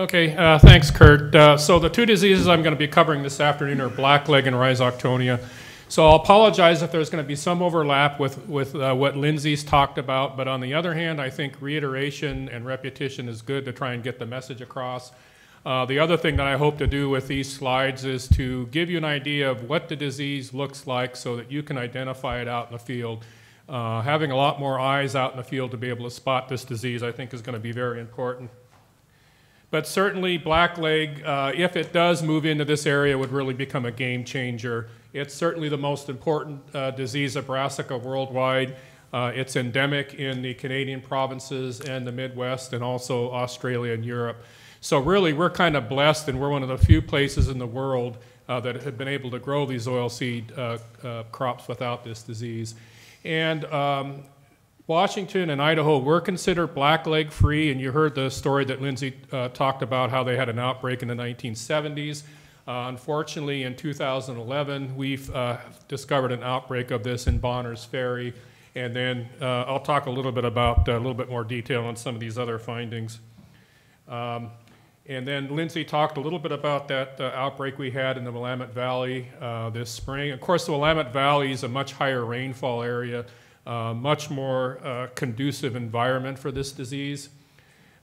Okay, uh, thanks, Kurt. Uh, so the two diseases I'm going to be covering this afternoon are blackleg and rhizoctonia. So I'll apologize if there's going to be some overlap with, with uh, what Lindsay's talked about, but on the other hand, I think reiteration and repetition is good to try and get the message across. Uh, the other thing that I hope to do with these slides is to give you an idea of what the disease looks like so that you can identify it out in the field. Uh, having a lot more eyes out in the field to be able to spot this disease, I think, is going to be very important. But certainly, blackleg, uh, if it does move into this area, would really become a game changer. It's certainly the most important uh, disease of brassica worldwide. Uh, it's endemic in the Canadian provinces and the Midwest, and also Australia and Europe. So really, we're kind of blessed, and we're one of the few places in the world uh, that have been able to grow these oilseed uh, uh, crops without this disease. And um, Washington and Idaho were considered blackleg free, and you heard the story that Lindsay uh, talked about how they had an outbreak in the 1970s. Uh, unfortunately, in 2011, we've uh, discovered an outbreak of this in Bonners Ferry, and then uh, I'll talk a little bit about uh, a little bit more detail on some of these other findings. Um, and then Lindsay talked a little bit about that uh, outbreak we had in the Willamette Valley this spring. Of course, the Willamette Valley is a much higher rainfall area much more uh, conducive environment for this disease.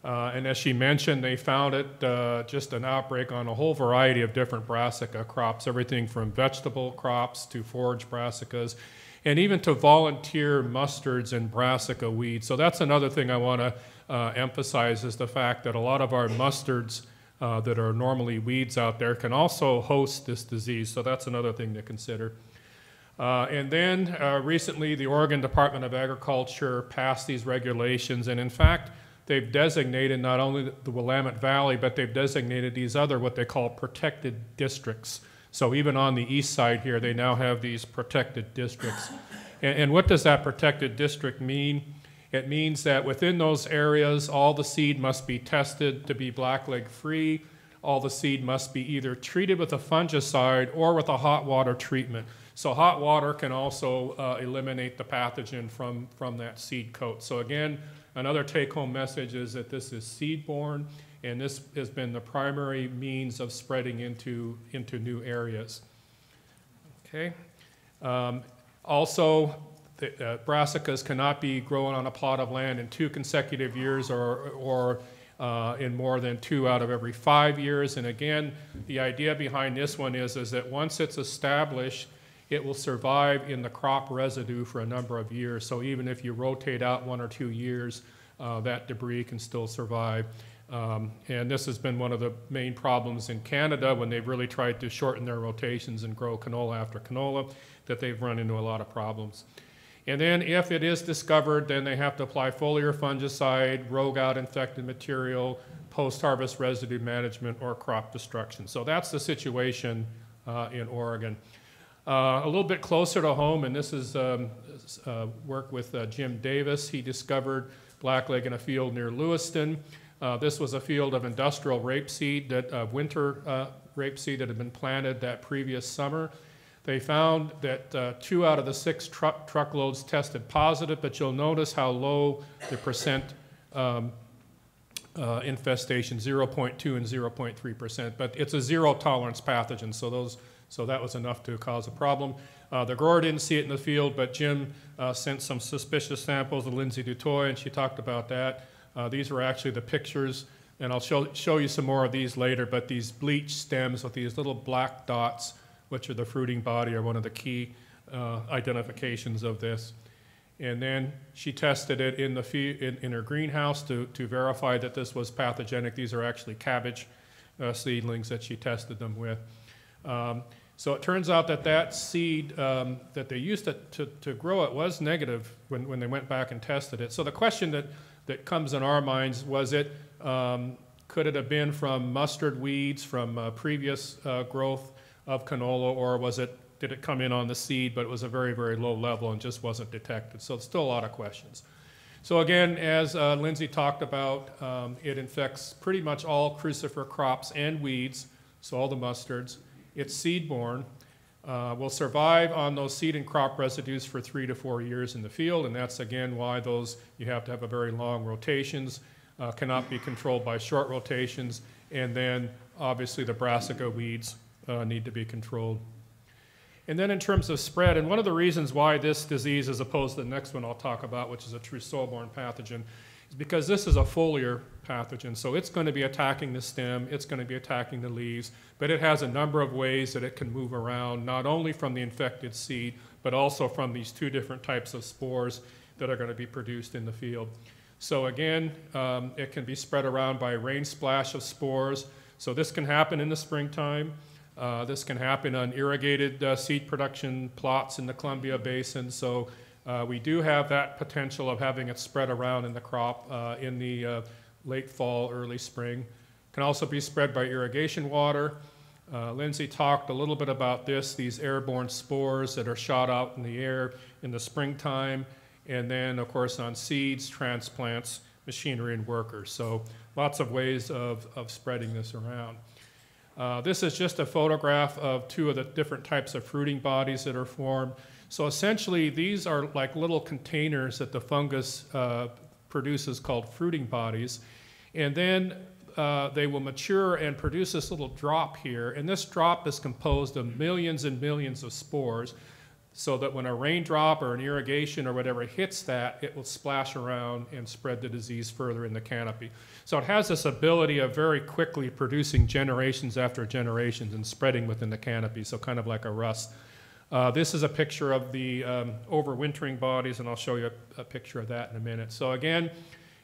Uh, and as she mentioned, they found it uh, just an outbreak on a whole variety of different brassica crops, everything from vegetable crops to forage brassicas, and even to volunteer mustards and brassica weeds. So that's another thing I want to uh, emphasize is the fact that a lot of our mustards uh, that are normally weeds out there can also host this disease. So that's another thing to consider. Uh, and then uh, recently, the Oregon Department of Agriculture passed these regulations, and in fact, they've designated not only the Willamette Valley, but they've designated these other what they call protected districts. So even on the east side here, they now have these protected districts. And, and what does that protected district mean? It means that within those areas, all the seed must be tested to be blackleg free. All the seed must be either treated with a fungicide or with a hot water treatment. So hot water can also uh, eliminate the pathogen from, from that seed coat. So again, another take-home message is that this is seed-borne, and this has been the primary means of spreading into, into new areas. Okay. Um, also, the, uh, brassicas cannot be grown on a plot of land in two consecutive years or, or uh, in more than two out of every five years. And again, the idea behind this one is, is that once it's established, it will survive in the crop residue for a number of years. So even if you rotate out one or two years, uh, that debris can still survive. Um, and this has been one of the main problems in Canada when they've really tried to shorten their rotations and grow canola after canola, that they've run into a lot of problems. And then if it is discovered, then they have to apply foliar fungicide, rogue out infected material, post-harvest residue management, or crop destruction. So that's the situation uh, in Oregon. Uh, a little bit closer to home, and this is um, uh, work with uh, Jim Davis. He discovered blackleg in a field near Lewiston. Uh, this was a field of industrial rapeseed, that uh, winter rapeseed that had been planted that previous summer. They found that two out of the six truck truckloads tested positive, but you'll notice how low the percent um, infestation, 0.2 and 0.3 percent. But it's a zero tolerance pathogen, so those so that was enough to cause a problem. Uh, the grower didn't see it in the field, but Jim uh, sent some suspicious samples to Lindsay du Toit, and she talked about that. Uh, these were actually the pictures, and I'll show, show you some more of these later, but these bleached stems with these little black dots, which are the fruiting body, are one of the key uh, identifications of this. And then she tested it in, the in, in her greenhouse to, to verify that this was pathogenic. These are actually cabbage uh, seedlings that she tested them with. Um, so it turns out that that seed um, that they used to, to, to, grow it was negative when, when they went back and tested it. So the question that, that comes in our minds was it, um, could it have been from mustard weeds from uh, previous uh, growth of canola, or was it, did it come in on the seed, but it was a very, very low level and just wasn't detected? So it's still a lot of questions. So again, as uh, Lindsay talked about, um, it infects pretty much all crucifer crops and weeds, so all the mustards. It's seed-borne, uh, will survive on those seed and crop residues for three to four years in the field, and that's again why those you have to have a very long rotations, uh, cannot be controlled by short rotations, And then, obviously, the brassica weeds uh, need to be controlled. And then in terms of spread, and one of the reasons why this disease, as opposed to the next one I'll talk about, which is a true soil-borne pathogen, is because this is a foliar pathogen. So it's going to be attacking the stem, it's going to be attacking the leaves, but it has a number of ways that it can move around, not only from the infected seed, but also from these two different types of spores that are going to be produced in the field. So again, um, it can be spread around by rain splash of spores. So this can happen in the springtime. Uh, this can happen on irrigated uh, seed production plots in the Columbia Basin. So uh, we do have that potential of having it spread around in the crop uh, in the uh, late fall, early spring. Can also be spread by irrigation water. Uh, Lindsay talked a little bit about this, these airborne spores that are shot out in the air in the springtime and then, of course, on seeds, transplants, machinery, and workers. So lots of ways of, of spreading this around. Uh, this is just a photograph of two of the different types of fruiting bodies that are formed. So essentially, these are like little containers that the fungus uh, produces called fruiting bodies. And then uh, they will mature and produce this little drop here. And this drop is composed of millions and millions of spores so that when a raindrop or an irrigation or whatever hits that, it will splash around and spread the disease further in the canopy. So it has this ability of very quickly producing generations after generations and spreading within the canopy, so kind of like a rust. Uh, this is a picture of the um, overwintering bodies, and I'll show you a, a, picture of that in a minute. So again,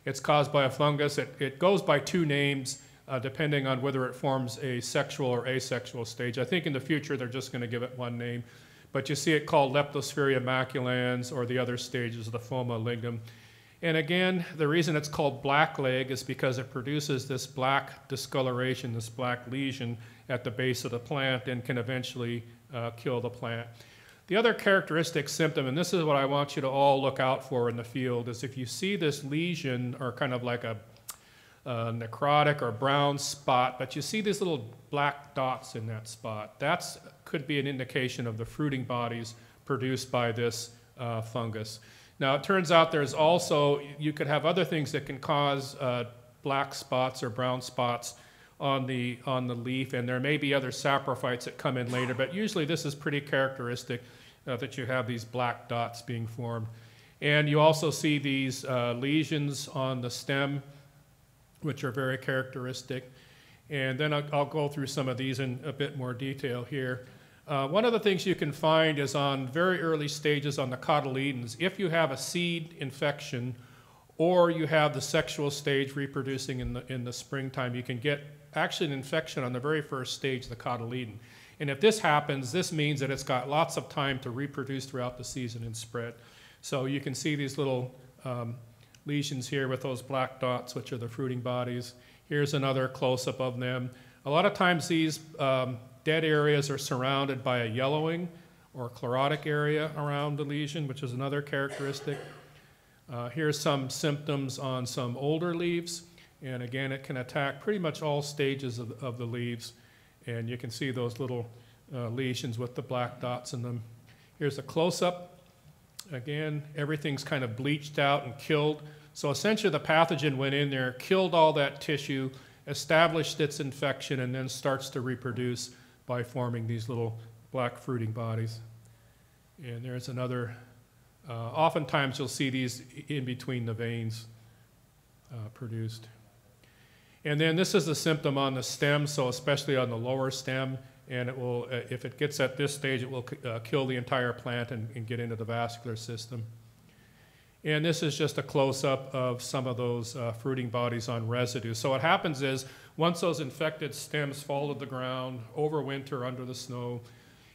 it's caused by a fungus. It, it goes by two names. Uh, depending on whether it forms a sexual or asexual stage. I think in the future they're just going to give it one name but you see it called Leptosphaeria maculans or the other stages of the Phoma lingam. And again, the reason it's called black leg is because it produces this black discoloration, this black lesion at the base of the plant and can eventually uh, kill the plant. The other characteristic symptom, and this is what I want you to all look out for in the field, is if you see this lesion or kind of like a uh, necrotic or brown spot, but you see these little black dots in that spot. That could be an indication of the fruiting bodies produced by this uh, fungus. Now, it turns out there's also, you could have other things that can cause uh, black spots or brown spots on the, on the leaf, and there may be other saprophytes that come in later, but usually this is pretty characteristic uh, that you have these black dots being formed. And you also see these uh, lesions on the stem which are very characteristic. And then I'll, I'll, go through some of these in a bit more detail here. Uh, one of the things you can find is on very early stages on the cotyledons, if you have a seed infection or you have the sexual stage reproducing in the, in the springtime, you can get actually an infection on the very first stage, the cotyledon. And if this happens, this means that it's got lots of time to reproduce throughout the season and spread. So you can see these little um, lesions here with those black dots, which are the fruiting bodies. Here's another close-up of them. A lot of times these um, dead areas are surrounded by a yellowing or chlorotic area around the lesion, which is another characteristic. Uh, here's some symptoms on some older leaves. And again, it can attack pretty much all stages of, of the leaves. And you can see those little uh, lesions with the black dots in them. Here's a close-up Again, everything's kind of bleached out and killed. So essentially, the pathogen went in there, killed all that tissue, established its infection, and then starts to reproduce by forming these little black fruiting bodies. And there's another, uh, oftentimes you'll see these in between the veins uh, produced. And then this is the symptom on the stem, so especially on the lower stem, and it will, uh, if it gets at this stage, it will uh, kill the entire plant and, and, get into the vascular system. And this is just a close-up of some of those uh, fruiting bodies on residue. So what happens is, once those infected stems fall to the ground, overwinter under the snow,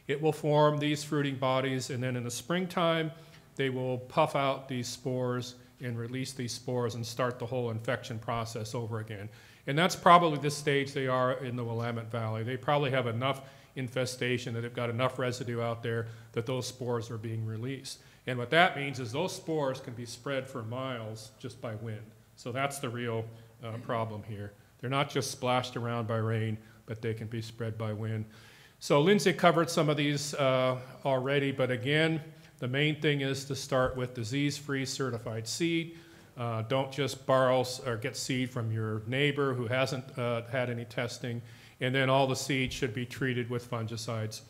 it will form these fruiting bodies, and then in the springtime, they will puff out these spores and release these spores and start the whole infection process over again. And that's probably the stage they are in the Willamette Valley. They probably have enough infestation that they've got enough residue out there that those spores are being released. And what that means is those spores can be spread for miles just by wind. So that's the real uh, problem here. They're not just splashed around by rain, but they can be spread by wind. So Lindsay covered some of these uh, already, but again, the main thing is to start with disease-free certified seed. Uh, don't just borrow or get seed from your neighbor who hasn't uh, had any testing. And then all the seeds should be treated with fungicides,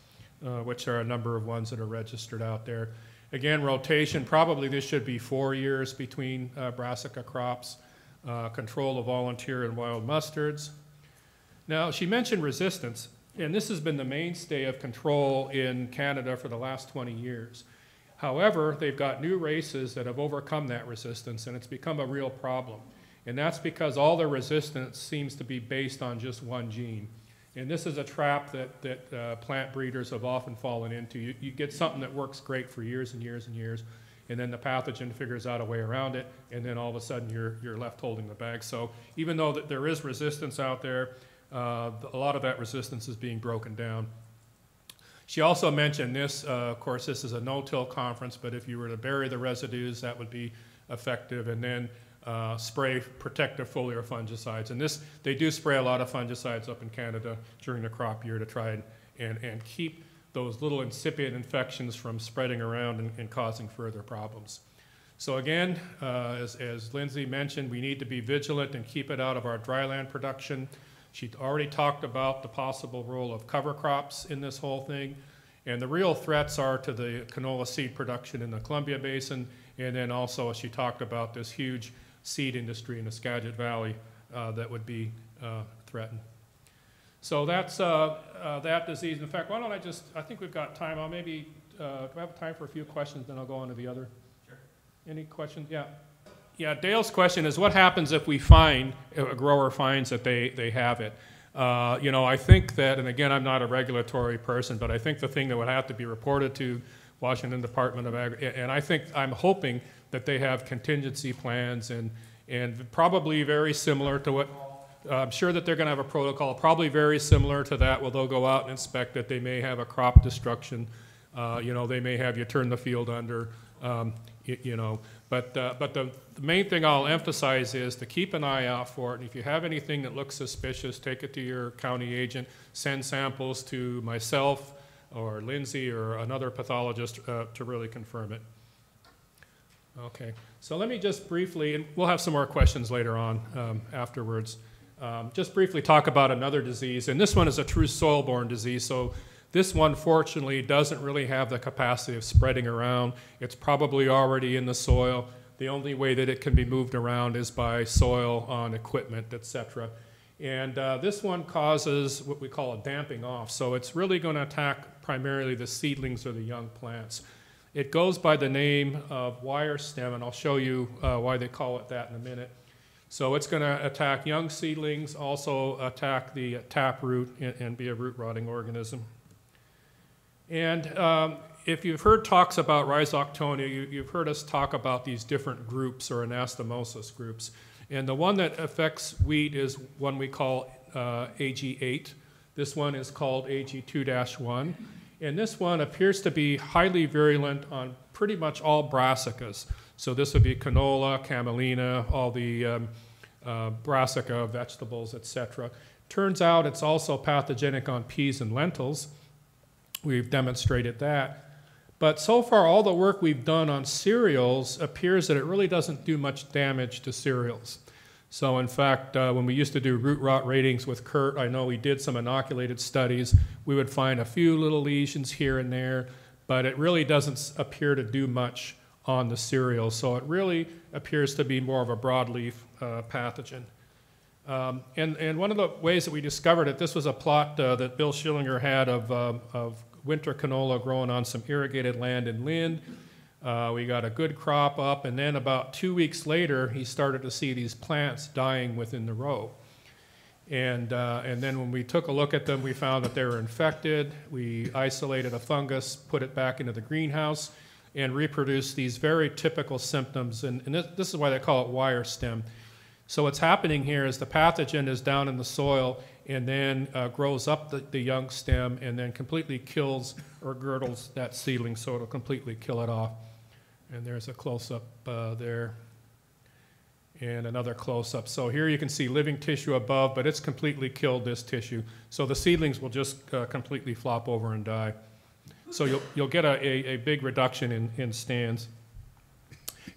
uh, which are a number of ones that are registered out there. Again, rotation, probably this should be four years between uh, brassica crops. Uh, control of volunteer and wild mustards. Now, she mentioned resistance, and this has been the mainstay of control in Canada for the last 20 years. However, they've got new races that have overcome that resistance, and it's become a real problem. And that's because all their resistance seems to be based on just one gene. And this is a trap that, that uh, plant breeders have often fallen into. You, you get something that works great for years and years and years, and then the pathogen figures out a way around it, and then all of a sudden you're, you're left holding the bag. So even though that there is resistance out there, uh, a lot of that resistance is being broken down. She also mentioned this, uh, of course, this is a no-till conference, but if you were to bury the residues, that would be effective, and then uh, spray protective foliar fungicides. And this, they do spray a lot of fungicides up in Canada during the crop year to try and, and, and keep those little incipient infections from spreading around and, and causing further problems. So again, uh, as, as Lindsay mentioned, we need to be vigilant and keep it out of our dryland production. She already talked about the possible role of cover crops in this whole thing. And the real threats are to the canola seed production in the Columbia Basin, and then also, as she talked about, this huge seed industry in the Skagit Valley uh, that would be uh, threatened. So that's uh, uh, that disease. In fact, why don't I just, I think we've got time. I'll maybe, uh, do I have time for a few questions, then I'll go on to the other? Sure. Any questions? Yeah. Yeah, Dale's question is what happens if we find, a grower finds that they, they have it? Uh, you know, I think that, and again, I'm not a regulatory person, but I think the thing that would have to be reported to Washington Department of Ag, and I think, I'm hoping that they have contingency plans and, and probably very similar to what, uh, I'm sure that they're going to have a protocol, probably very similar to that, where they'll go out and inspect that They may have a crop destruction. Uh, you know, they may have you turn the field under, um, you, you know. But, uh, but the, the main thing I'll emphasize is to keep an eye out for it. And if you have anything that looks suspicious, take it to your county agent, send samples to myself or Lindsay or another pathologist uh, to really confirm it. Okay, so let me just briefly, and we'll have some more questions later on um, afterwards, um, just briefly talk about another disease. And this one is a true soil-borne disease, so this one, fortunately, doesn't really have the capacity of spreading around. It's probably already in the soil. The only way that it can be moved around is by soil on equipment, etc. And uh, this one causes what we call a damping off. So it's really going to attack primarily the seedlings or the young plants. It goes by the name of wire stem, and I'll show you uh, why they call it that in a minute. So it's going to attack young seedlings, also attack the taproot, and, and be a root rotting organism. And um, if you've heard talks about rhizoctonia, you, have heard us talk about these different groups or anastomosis groups. And the one that affects wheat is one we call uh, AG8. This one is called AG2-1. And this one appears to be highly virulent on pretty much all brassicas. So this would be canola, camelina, all the um, uh, brassica vegetables, etc. Turns out it's also pathogenic on peas and lentils. We've demonstrated that. But so far, all the work we've done on cereals appears that it really doesn't do much damage to cereals. So in fact, uh, when we used to do root rot ratings with Kurt, I know we did some inoculated studies. We would find a few little lesions here and there, but it really doesn't appear to do much on the cereals. So it really appears to be more of a broadleaf uh, pathogen. Um, and, and one of the ways that we discovered it, this was a plot uh, that Bill Schillinger had of, um, of winter canola growing on some irrigated land in Lind. Uh, we got a good crop up, and then about two weeks later, he started to see these plants dying within the row. And, uh, and then when we took a look at them, we found that they were infected. We isolated a fungus, put it back into the greenhouse, and reproduced these very typical symptoms. And, and this, this is why they call it wire stem. So what's happening here is the pathogen is down in the soil and then uh, grows up the, the, young stem and then completely kills or girdles that seedling, so it'll completely kill it off. And there's a close-up uh, there and another close-up. So here you can see living tissue above, but it's completely killed this tissue. So the seedlings will just uh, completely flop over and die. So you'll, you'll get a, a, a big reduction in, in stands.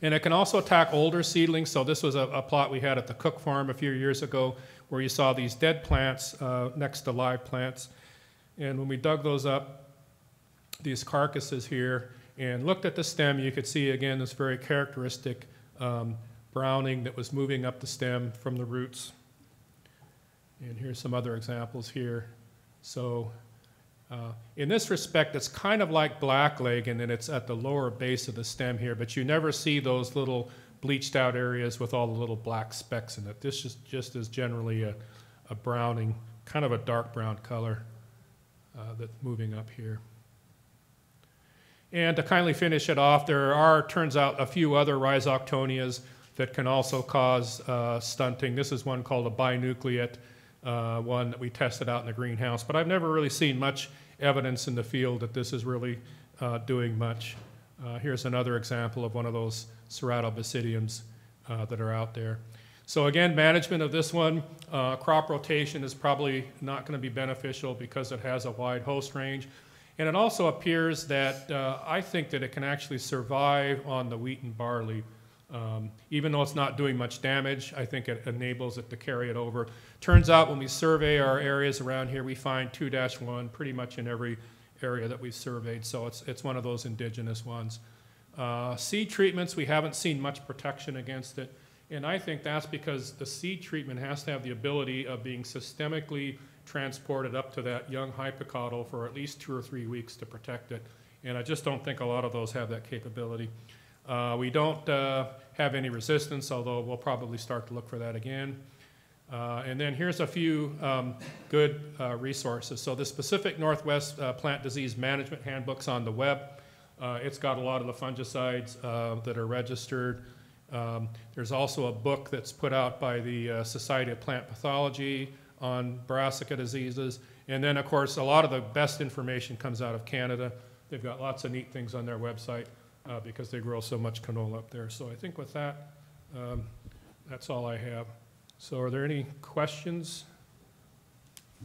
And it can also attack older seedlings. So this was a, a plot we had at the Cook Farm a few years ago where you saw these dead plants uh, next to live plants. And when we dug those up, these carcasses here, and looked at the stem, you could see again this very characteristic um, browning that was moving up the stem from the roots. And here's some other examples here. So uh, in this respect, it's kind of like blackleg and then it's at the lower base of the stem here, but you never see those little bleached out areas with all the little black specks in it. This is just is generally a, a browning, kind of a dark brown color uh, that's moving up here. And to kindly finish it off, there are, turns out, a few other rhizoctonias that can also cause uh, stunting. This is one called a binucleate, uh, one that we tested out in the greenhouse. But I've never really seen much evidence in the field that this is really uh, doing much. Uh, here's another example of one of those ceratobasidiums uh, that are out there. So again, management of this one, uh, crop rotation is probably not going to be beneficial because it has a wide host range. And it also appears that uh, I think that it can actually survive on the wheat and barley. Um, even though it's not doing much damage, I think it enables it to carry it over. Turns out when we survey our areas around here, we find 2-1 pretty much in every area that we've surveyed, so it's, it's one of those indigenous ones. Uh, seed treatments, we haven't seen much protection against it, and I think that's because the seed treatment has to have the ability of being systemically transported up to that young hypocotyl for at least two or three weeks to protect it. And I just don't think a lot of those have that capability. Uh, we don't uh, have any resistance, although we'll probably start to look for that again. Uh, and then here's a few um, good uh, resources. So the Pacific Northwest uh, Plant Disease Management Handbook's on the web. Uh, it's got a lot of the fungicides that are registered. Um, there's also a book that's put out by the Society of Plant Pathology on brassica diseases. And then, of course, a lot of the best information comes out of Canada. They've got lots of neat things on their website uh, because they grow so much canola up there. So I think with that, um, that's all I have. So are there any questions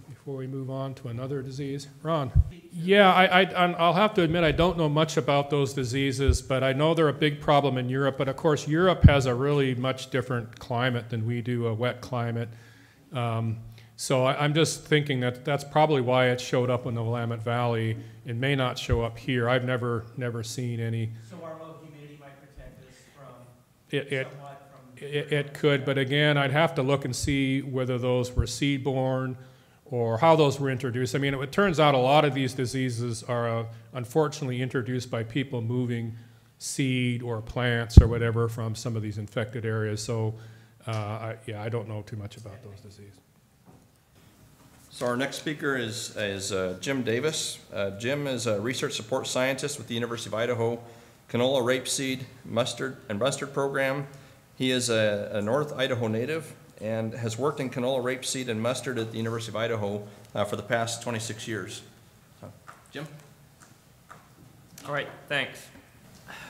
before we move on to another disease? Ron? Yeah, I, I, will have to admit I don't know much about those diseases, but I know they're a big problem in Europe. But of course, Europe has a really much different climate than we do, a wet climate. Um, so I, am just thinking that that's probably why it showed up in the Willamette Valley. It may not show up here. I've never never seen any. So our low humidity might protect us from it, it, from it, it could, but again, I'd have to look and see whether those were seed-borne or how those were introduced. I mean, it, it turns out a lot of these diseases are uh, unfortunately introduced by people moving seed or plants or whatever from some of these infected areas. So, uh, I, yeah, I don't know too much about those diseases. So our next speaker is, is uh, Jim Davis. Uh, Jim is a research support scientist with the University of Idaho canola rapeseed mustard and mustard program. He is a, a, North Idaho native and has worked in canola rapeseed and mustard at the University of Idaho uh, for the past 26 years. So, Jim? All right, thanks.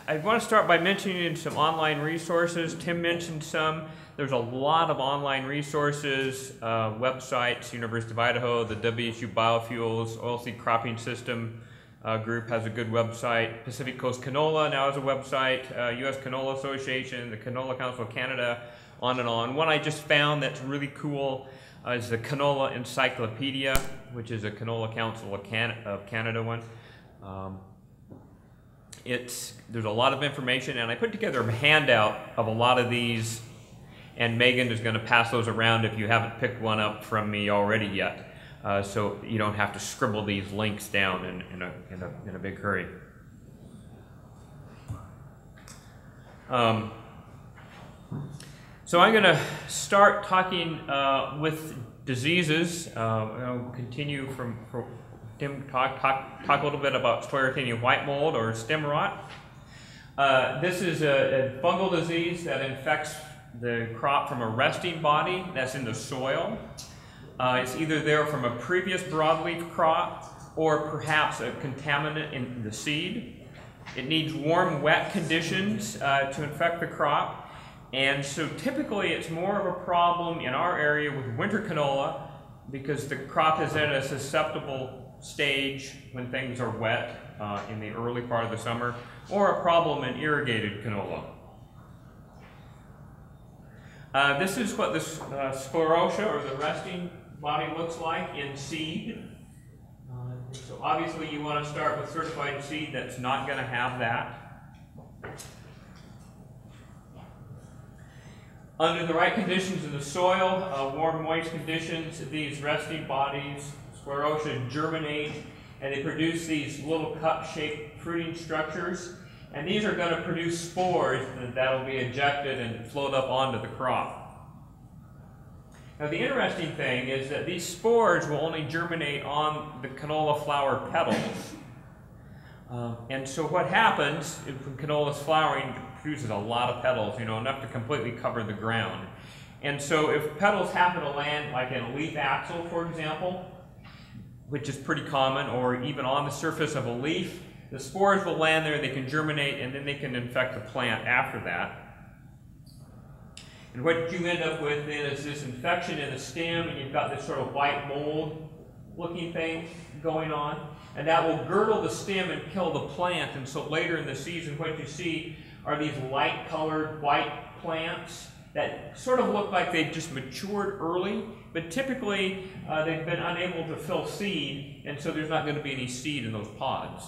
I want to start by mentioning some online resources. Tim mentioned some. There's a lot of online resources, uh, websites, University of Idaho, the WSU Biofuels Oilseed Cropping System uh, group has a good website. Pacific Coast Canola now has a website, uh, U.S. Canola Association, the Canola Council of Canada, on and on. One I just found that's really cool uh, is the Canola Encyclopedia, which is a Canola Council of, Can of Canada one. Um, it's, there's a lot of information, and I put together a handout of a lot of these and Megan is going to pass those around if you haven't picked one up from me already yet. Uh, so you don't have to scribble these links down in, in, a, in, a, in a big hurry. Um, so I'm going to start talking uh, with diseases. Uh, I'll continue from, from Tim talk, talk, talk a little bit about Sclerotinia white mold or stem rot. Uh, this is a, a fungal disease that infects the crop from a resting body that's in the soil. Uh, it's either there from a previous broadleaf crop or perhaps a contaminant in the seed. It needs warm, wet conditions uh, to infect the crop. And so typically it's more of a problem in our area with winter canola because the crop is at a susceptible stage when things are wet uh, in the early part of the summer, or a problem in irrigated canola. Uh, this is what the uh, sclerotia or the resting body looks like in seed. Uh, so obviously you want to start with certified seed that's not going to have that. Under the right conditions in the soil, uh, warm, moist conditions, these resting bodies, sclerotia, germinate, and they produce these little cup-shaped fruiting structures. And these are going to produce spores that- that'll be ejected and float up onto the crop. Now, the interesting thing is that these spores will only germinate on the canola flower petals. Um, and so what happens if when canola is flowering, produces a lot of petals, you know, enough to completely cover the ground. And so if petals happen to land like in a leaf axil, for example, which is pretty common, or even on the surface of a leaf, the spores will land there, they can germinate, and then they can infect the plant after that. And what you end up with then is this infection in the stem, and you've got this sort of white mold looking thing going on. And that will girdle the stem and kill the plant. And so later in the season, what you see are these light colored white plants that sort of look like they've just matured early, but typically uh, they've been unable to fill seed, and so there's not going to be any seed in those pods.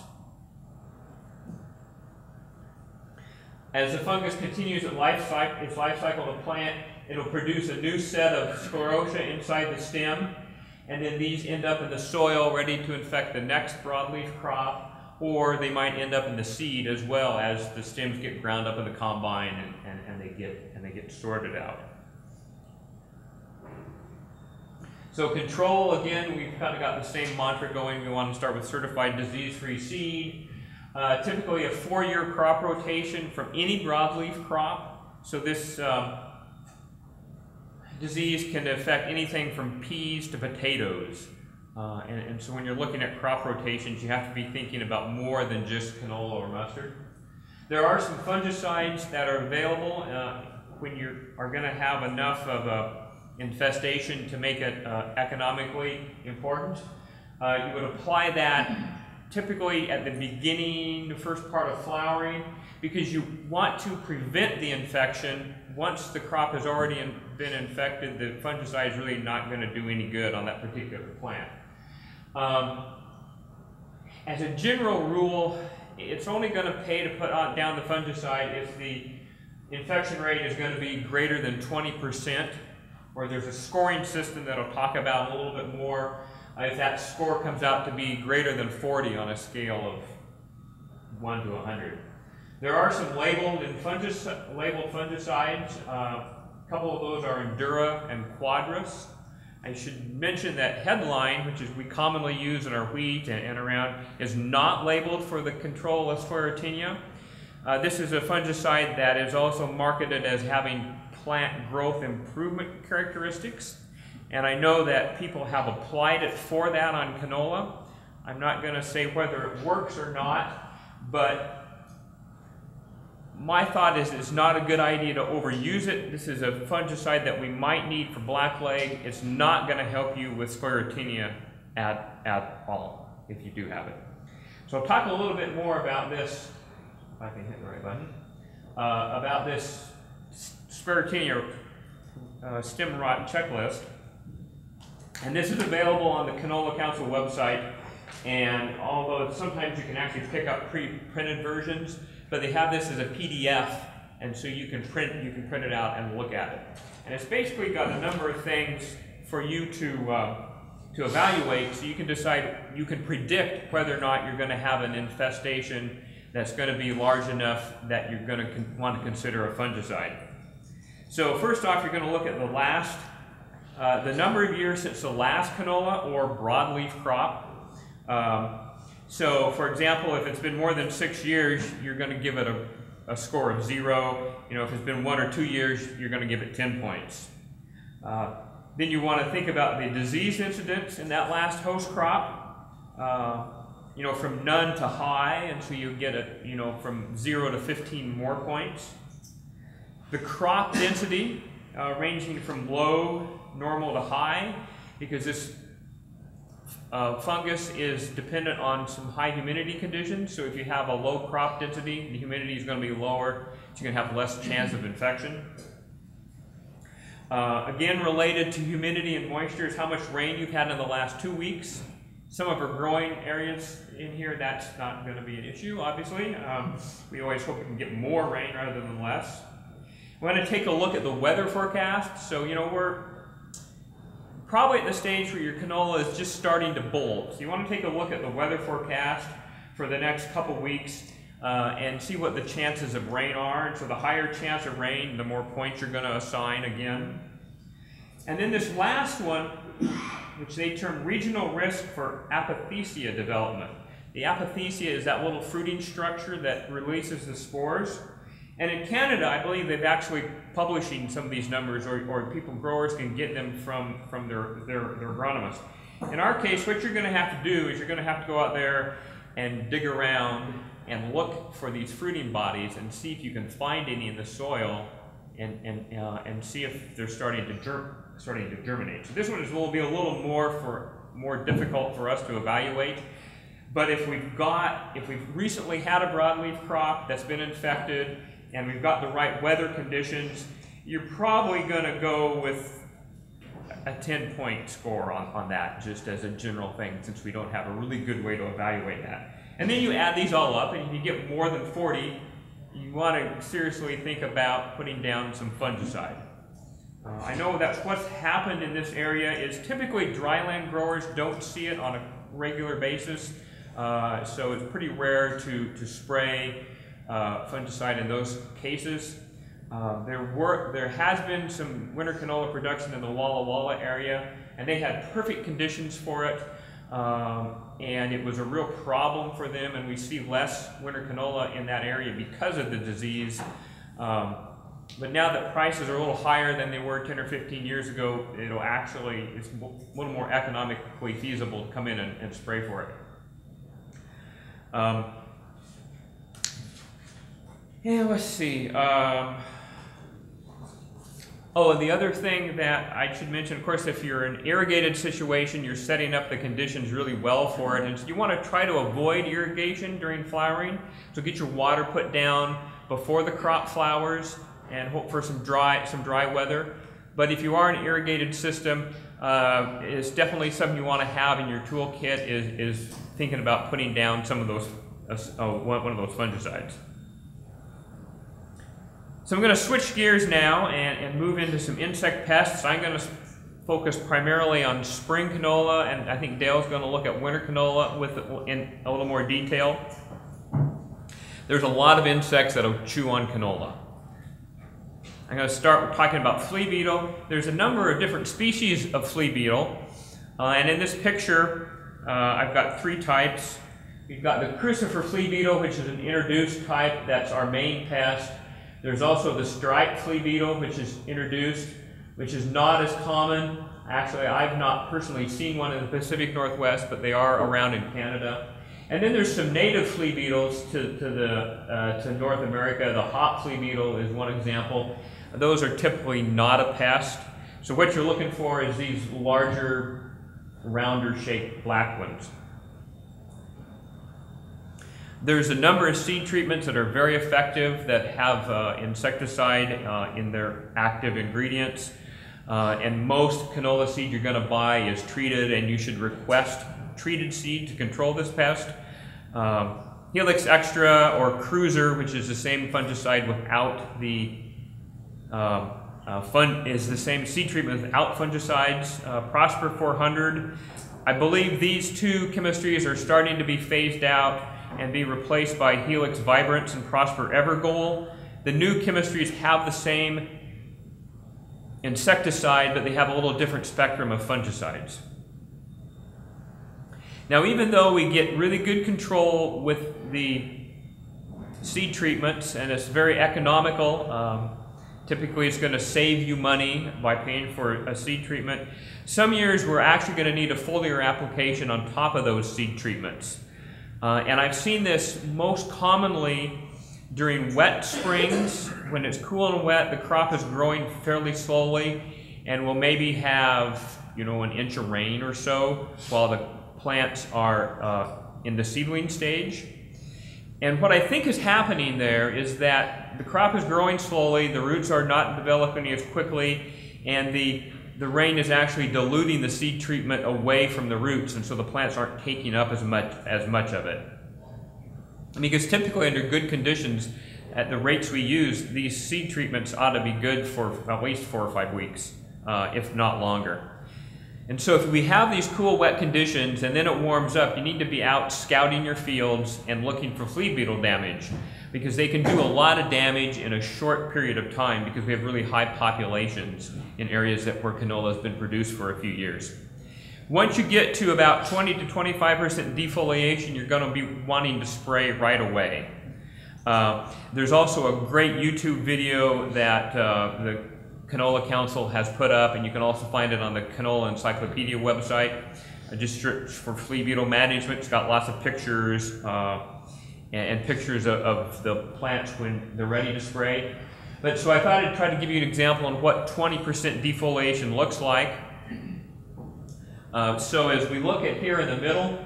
As the fungus continues its life, cycle, its life cycle the plant, it'll produce a new set of sclerotia inside the stem, and then these end up in the soil ready to infect the next broadleaf crop, or they might end up in the seed as well as the stems get ground up in the combine and, and, and they get and they get sorted out. So control, again, we've kind of got the same mantra going. We want to start with certified disease-free seed. Uh, typically a four-year crop rotation from any broadleaf crop. So this um, disease can affect anything from peas to potatoes. Uh, and, and so when you're looking at crop rotations, you have to be thinking about more than just canola or mustard. There are some fungicides that are available uh, when you are going to have enough of a infestation to make it uh, economically important. Uh, you would apply that typically at the beginning, the first part of flowering, because you want to prevent the infection. Once the crop has already in, been infected, the fungicide is really not going to do any good on that particular plant. Um, as a general rule, it's only going to pay to put on, down the fungicide if the infection rate is going to be greater than 20%, or there's a scoring system that I'll talk about a little bit more uh, if that score comes out to be greater than 40 on a scale of 1 to 100. There are some labeled and fungis labeled fungicides. Uh, a couple of those are Endura and Quadris. I should mention that Headline, which is we commonly use in our wheat and, and around, is not labeled for the control of. Uh, this is a fungicide that is also marketed as having plant growth improvement characteristics. And I know that people have applied it for that on canola. I'm not going to say whether it works or not, but my thought is it's not a good idea to overuse it. This is a fungicide that we might need for blackleg. It's not going to help you with sclerotinia at, at all, if you do have it. So I'll talk a little bit more about this, if I can hit the right button, uh, about this sclerotinia uh, stem rot checklist. And this is available on the Canola Council website. And although sometimes you can actually pick up pre-printed versions, but they have this as a PDF, and so you can print you can print it out and look at it. And it's basically got a number of things for you to uh, to evaluate, so you can decide you can predict whether or not you're going to have an infestation that's going to be large enough that you're going to want to consider a fungicide. So first off, you're going to look at the last uh, the number of years since the last canola or broadleaf crop. Um, so, for example, if it's been more than six years, you're going to give it a, a, score of zero. You know, if it's been one or two years, you're going to give it 10 points. Uh, then you want to think about the disease incidence in that last host crop. Uh, you know, from none to high, and so you get a, you know, from zero to 15 more points. The crop density, uh, ranging from low, normal to high, because this uh, fungus is dependent on some high humidity conditions. So if you have a low crop density, the humidity is going to be lower, so you're going to have less chance of infection. Uh, again, related to humidity and moisture is how much rain you've had in the last two weeks. Some of our growing areas in here, that's not going to be an issue, obviously. Um, we always hope we can get more rain rather than less. We're going to take a look at the weather forecast. So, you know, we're probably at the stage where your canola is just starting to bolt. So you want to take a look at the weather forecast for the next couple weeks uh, and see what the chances of rain are. And so the higher chance of rain, the more points you're going to assign again. And then this last one, which they term regional risk for apothecia development. The apothecia is that little fruiting structure that releases the spores. And in Canada, I believe they've actually publishing some of these numbers, or, or people, growers can get them from, from their, their, their agronomist. In our case, what you're going to have to do is you're going to have to go out there and dig around and look for these fruiting bodies and see if you can find any in the soil and, and, uh, and see if they're starting to, ger starting to germinate. So this one is, will be a little more, for, more difficult for us to evaluate. But if we've got, if we've recently had a broadleaf crop that's been infected and we've got the right weather conditions, you're probably going to go with a 10 point score on, on that, just as a general thing, since we don't have a really good way to evaluate that. And then you add these all up, and if you get more than 40, you want to seriously think about putting down some fungicide. Uh, I know that's what's happened in this area is typically dryland growers don't see it on a regular basis, uh, so it's pretty rare to, to spray uh, fungicide in those cases. Uh, there were there has been some winter canola production in the Walla Walla area, and they had perfect conditions for it. Um, and it was a real problem for them, and we see less winter canola in that area because of the disease. Um, but now that prices are a little higher than they were 10 or 15 years ago, it'll actually, it's a little more economically feasible to come in and, and spray for it. Let's see. Um, oh, and the other thing that I should mention, of course, if you're in an irrigated situation, you're setting up the conditions really well for it. And you want to try to avoid irrigation during flowering. So get your water put down before the crop flowers and hope for some dry, some dry weather. But if you are an irrigated system, uh, it's definitely something you want to have in your toolkit is, is thinking about putting down some of those, uh, one, one of those fungicides. So I'm going to switch gears now and, and move into some insect pests. I'm going to focus primarily on spring canola, and I think Dale's going to look at winter canola with in a little more detail. There's a lot of insects that'll chew on canola. I'm going to start talking about flea beetle. There's a number of different species of flea beetle, uh, and in this picture, uh, I've got three types. We've got the crucifer flea beetle, which is an introduced type. That's our main pest. There's also the striped flea beetle, which is introduced, which is not as common. Actually, I've not personally seen one in the Pacific Northwest, but they are around in Canada. And then there's some native flea beetles to, to, the, uh, to North America. The hop flea beetle is one example. Those are typically not a pest. So what you're looking for is these larger, rounder shaped black ones. There's a number of seed treatments that are very effective that have uh, insecticide uh, in their active ingredients. Uh, and most canola seed you're going to buy is treated, and you should request treated seed to control this pest. Um, Helix Xtra or Cruiser, which is the same fungicide without the um, uh, fun is the same seed treatment without fungicides. Uh, Prosper 400. I believe these two chemistries are starting to be phased out and be replaced by Helix Vibrance and Prosper EverGol. The new chemistries have the same insecticide, but they have a little different spectrum of fungicides. Now, even though we get really good control with the seed treatments, and it's very economical, um, typically it's going to save you money by paying for a seed treatment. Some years we're actually going to need a foliar application on top of those seed treatments. Uh, and I've seen this most commonly during wet springs. When it's cool and wet, the crop is growing fairly slowly and we'll maybe have, you know, an inch of rain or so while the plants are uh, in the seedling stage. And what I think is happening there is that the crop is growing slowly, the roots are not developing as quickly, and the the rain is actually diluting the seed treatment away from the roots, and so the plants aren't taking up as much as much of it. Because typically under good conditions, at the rates we use, these seed treatments ought to be good for at least four or five weeks, uh, if not longer. And so if we have these cool, wet conditions and then it warms up, you need to be out scouting your fields and looking for flea beetle damage because they can do a lot of damage in a short period of time because we have really high populations in areas that where canola has been produced for a few years. Once you get to about 20 to 25% defoliation, you're going to be wanting to spray right away. Uh, there's also a great YouTube video that uh, the Canola Council has put up, and you can also find it on the Canola Encyclopedia website. I just searched for flea beetle management. It's got lots of pictures uh, and, and, pictures of, of, the plants when they're ready to spray. But so I thought I'd try to give you an example on what 20% defoliation looks like. Uh, so as we look at here in the middle,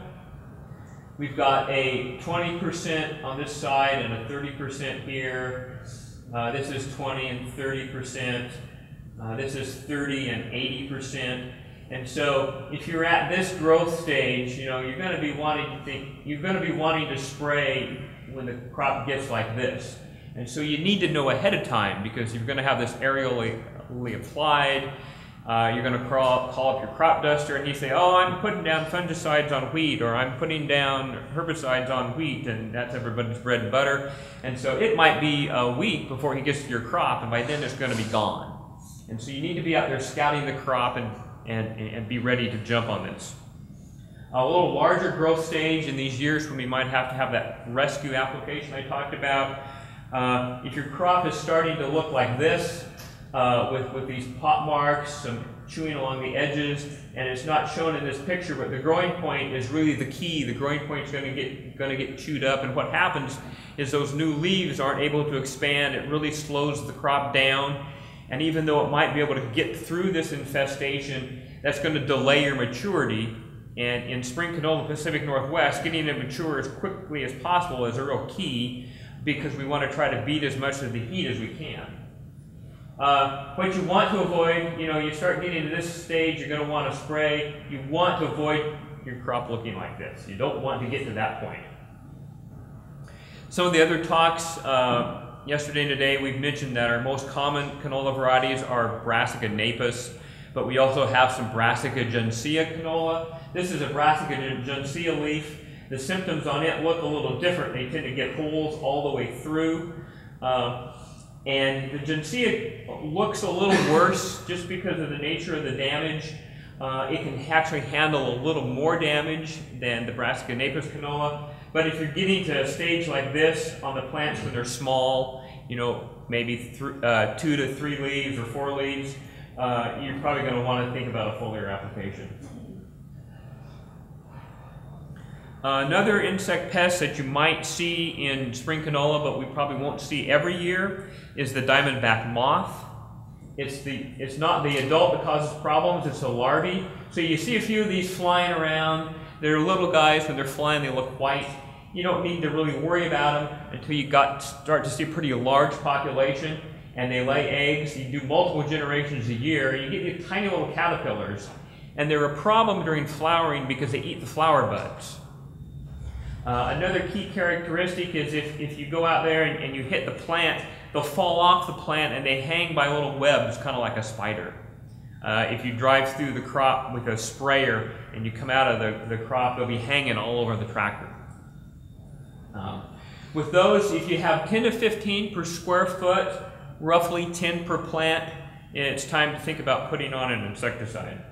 we've got a 20% on this side and a 30% here. Uh, this is 20 and 30%. Uh, this is 30 and 80%. And so if you're at this growth stage, you know, you're going to be wanting to think, you're going to be wanting to spray when the crop gets like this. And so you need to know ahead of time because you're going to have this aerially applied. Uh, you're going to call, call up your crop duster and you say, oh, I'm putting down fungicides on wheat or I'm putting down herbicides on wheat and that's everybody's bread and butter. And so it might be a week before he gets to your crop and by then it's going to be gone. And so you need to be out there scouting the crop and, and, and be ready to jump on this. A little larger growth stage in these years when we might have to have that rescue application I talked about. Uh, if your crop is starting to look like this, uh, with, with these pot marks, some chewing along the edges, and it's not shown in this picture, but the growing point is really the key. The growing point is going to get going to get chewed up, and what happens is those new leaves aren't able to expand. It really slows the crop down, and even though it might be able to get through this infestation, that's going to delay your maturity. And in spring canola the Pacific Northwest, getting it mature as quickly as possible is a real key because we want to try to beat as much of the heat as we can. Uh, what you want to avoid, you know, you start getting to this stage, you're going to want to spray. You want to avoid your crop looking like this. You don't want to get to that point. Some of the other talks uh, yesterday and today, we've mentioned that our most common canola varieties are Brassica napus, but we also have some Brassica juncea canola. This is a Brassica juncea leaf. The symptoms on it look a little different. They tend to get holes all the way through. Uh, and the juncea looks a little worse just because of the nature of the damage. Uh, it can actually handle a little more damage than the Brassica napus canola. But if you're getting to a stage like this on the plants when they're small, you know, maybe uh, two to three leaves or four leaves, uh, you're probably going to want to think about a foliar application. Another insect pest that you might see in spring canola, but we probably won't see every year, is the diamondback moth. It's, the, it's not the adult that causes problems, it's the larvae. So you see a few of these flying around. They're little guys, when they're flying they look white. You don't need to really worry about them until you got start to see a pretty large population and they lay eggs. You do multiple generations a year. You get these tiny little caterpillars. And they're a problem during flowering because they eat the flower buds. Uh, another key characteristic is if, if you go out there and, and, you hit the plant, they'll fall off the plant and they hang by little webs, kind of like a spider. Uh, if you drive through the crop with a sprayer and you come out of the, the crop, they'll be hanging all over the tractor. Um, with those, if you have 10 to 15 per square foot, roughly 10 per plant, it's time to think about putting on an insecticide.